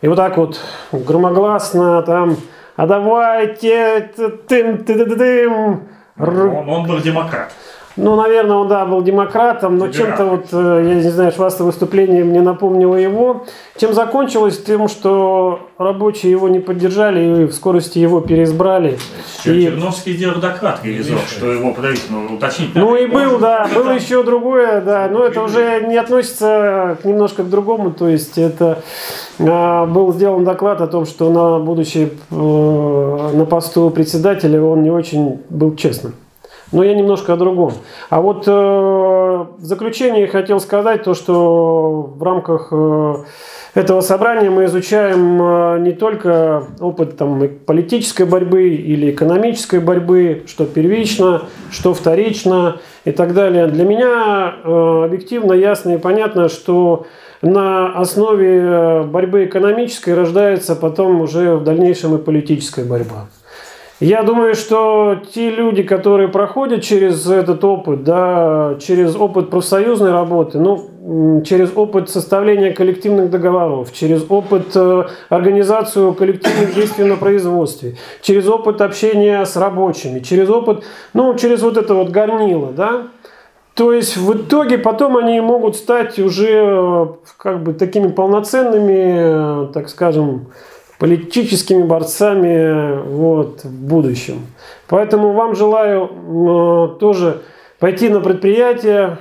и вот так вот громогласно там а давайте тым ты дым Он, он был демократ. Ну, наверное, он, да, был демократом, но чем-то вот, э, я не знаю, швастое выступление мне напомнило его. Чем закончилось? Тем, что рабочие его не поддержали и в скорости его переизбрали. И- Черновский делал доклад ревизор, что его подавительно уточнить. Ну и был, да, было еще другое, да, но это уже не относится немножко к другому, то есть это а, был сделан доклад о том, что на будучи э, на посту председателя он не очень был честным. Но я немножко о другом. А вот э, в заключение хотел сказать то, что в рамках э, этого собрания мы изучаем э, не только опыт там, политической борьбы или экономической борьбы, что первично, что вторично и так далее. Для меня э, объективно ясно и понятно, что на основе э, борьбы экономической рождается потом уже в дальнейшем и политическая борьба. Я думаю, что те люди, которые проходят через этот опыт, да, через опыт профсоюзной работы, ну, через опыт составления коллективных договоров, через опыт э, организацию коллективных действий на производстве, через опыт общения с рабочими, через опыт, ну, через вот это вот горнило, да, то есть в итоге потом они могут стать уже э, как бы такими полноценными, э, так скажем, политическими борцами вот, в будущем. Поэтому вам желаю э, тоже пойти на предприятие,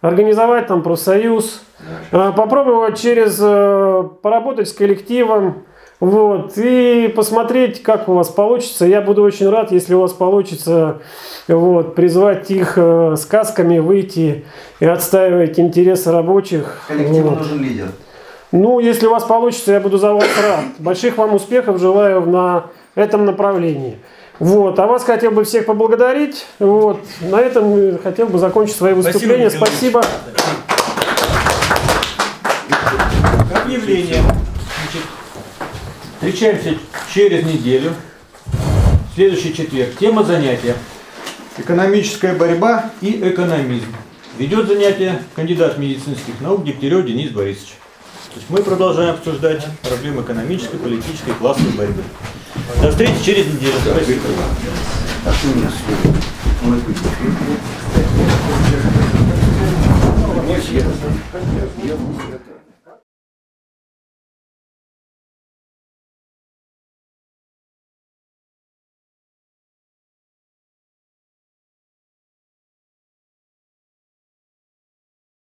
организовать там профсоюз, э, попробовать через э, поработать с коллективом, вот, и посмотреть, как у вас получится. Я буду очень рад, если у вас получится вот, призвать их э, сказками выйти и отстаивать интересы рабочих. Коллективу Вот. нужен лидер. Ну, если у вас получится, я буду за вас рад. Больших вам успехов желаю на этом направлении. Вот. А вас хотел бы всех поблагодарить. Вот. На этом хотел бы закончить свои выступления. Спасибо, Спасибо. Объявление. Значит, встречаемся через неделю. Следующий четверг. Тема занятия. Экономическая борьба и экономизм. Ведет занятие кандидат медицинских наук Дегтярев Денис Борисович. То есть мы продолжаем обсуждать проблемы экономической, политической, классовой борьбы. До встречи через неделю. Спасибо. А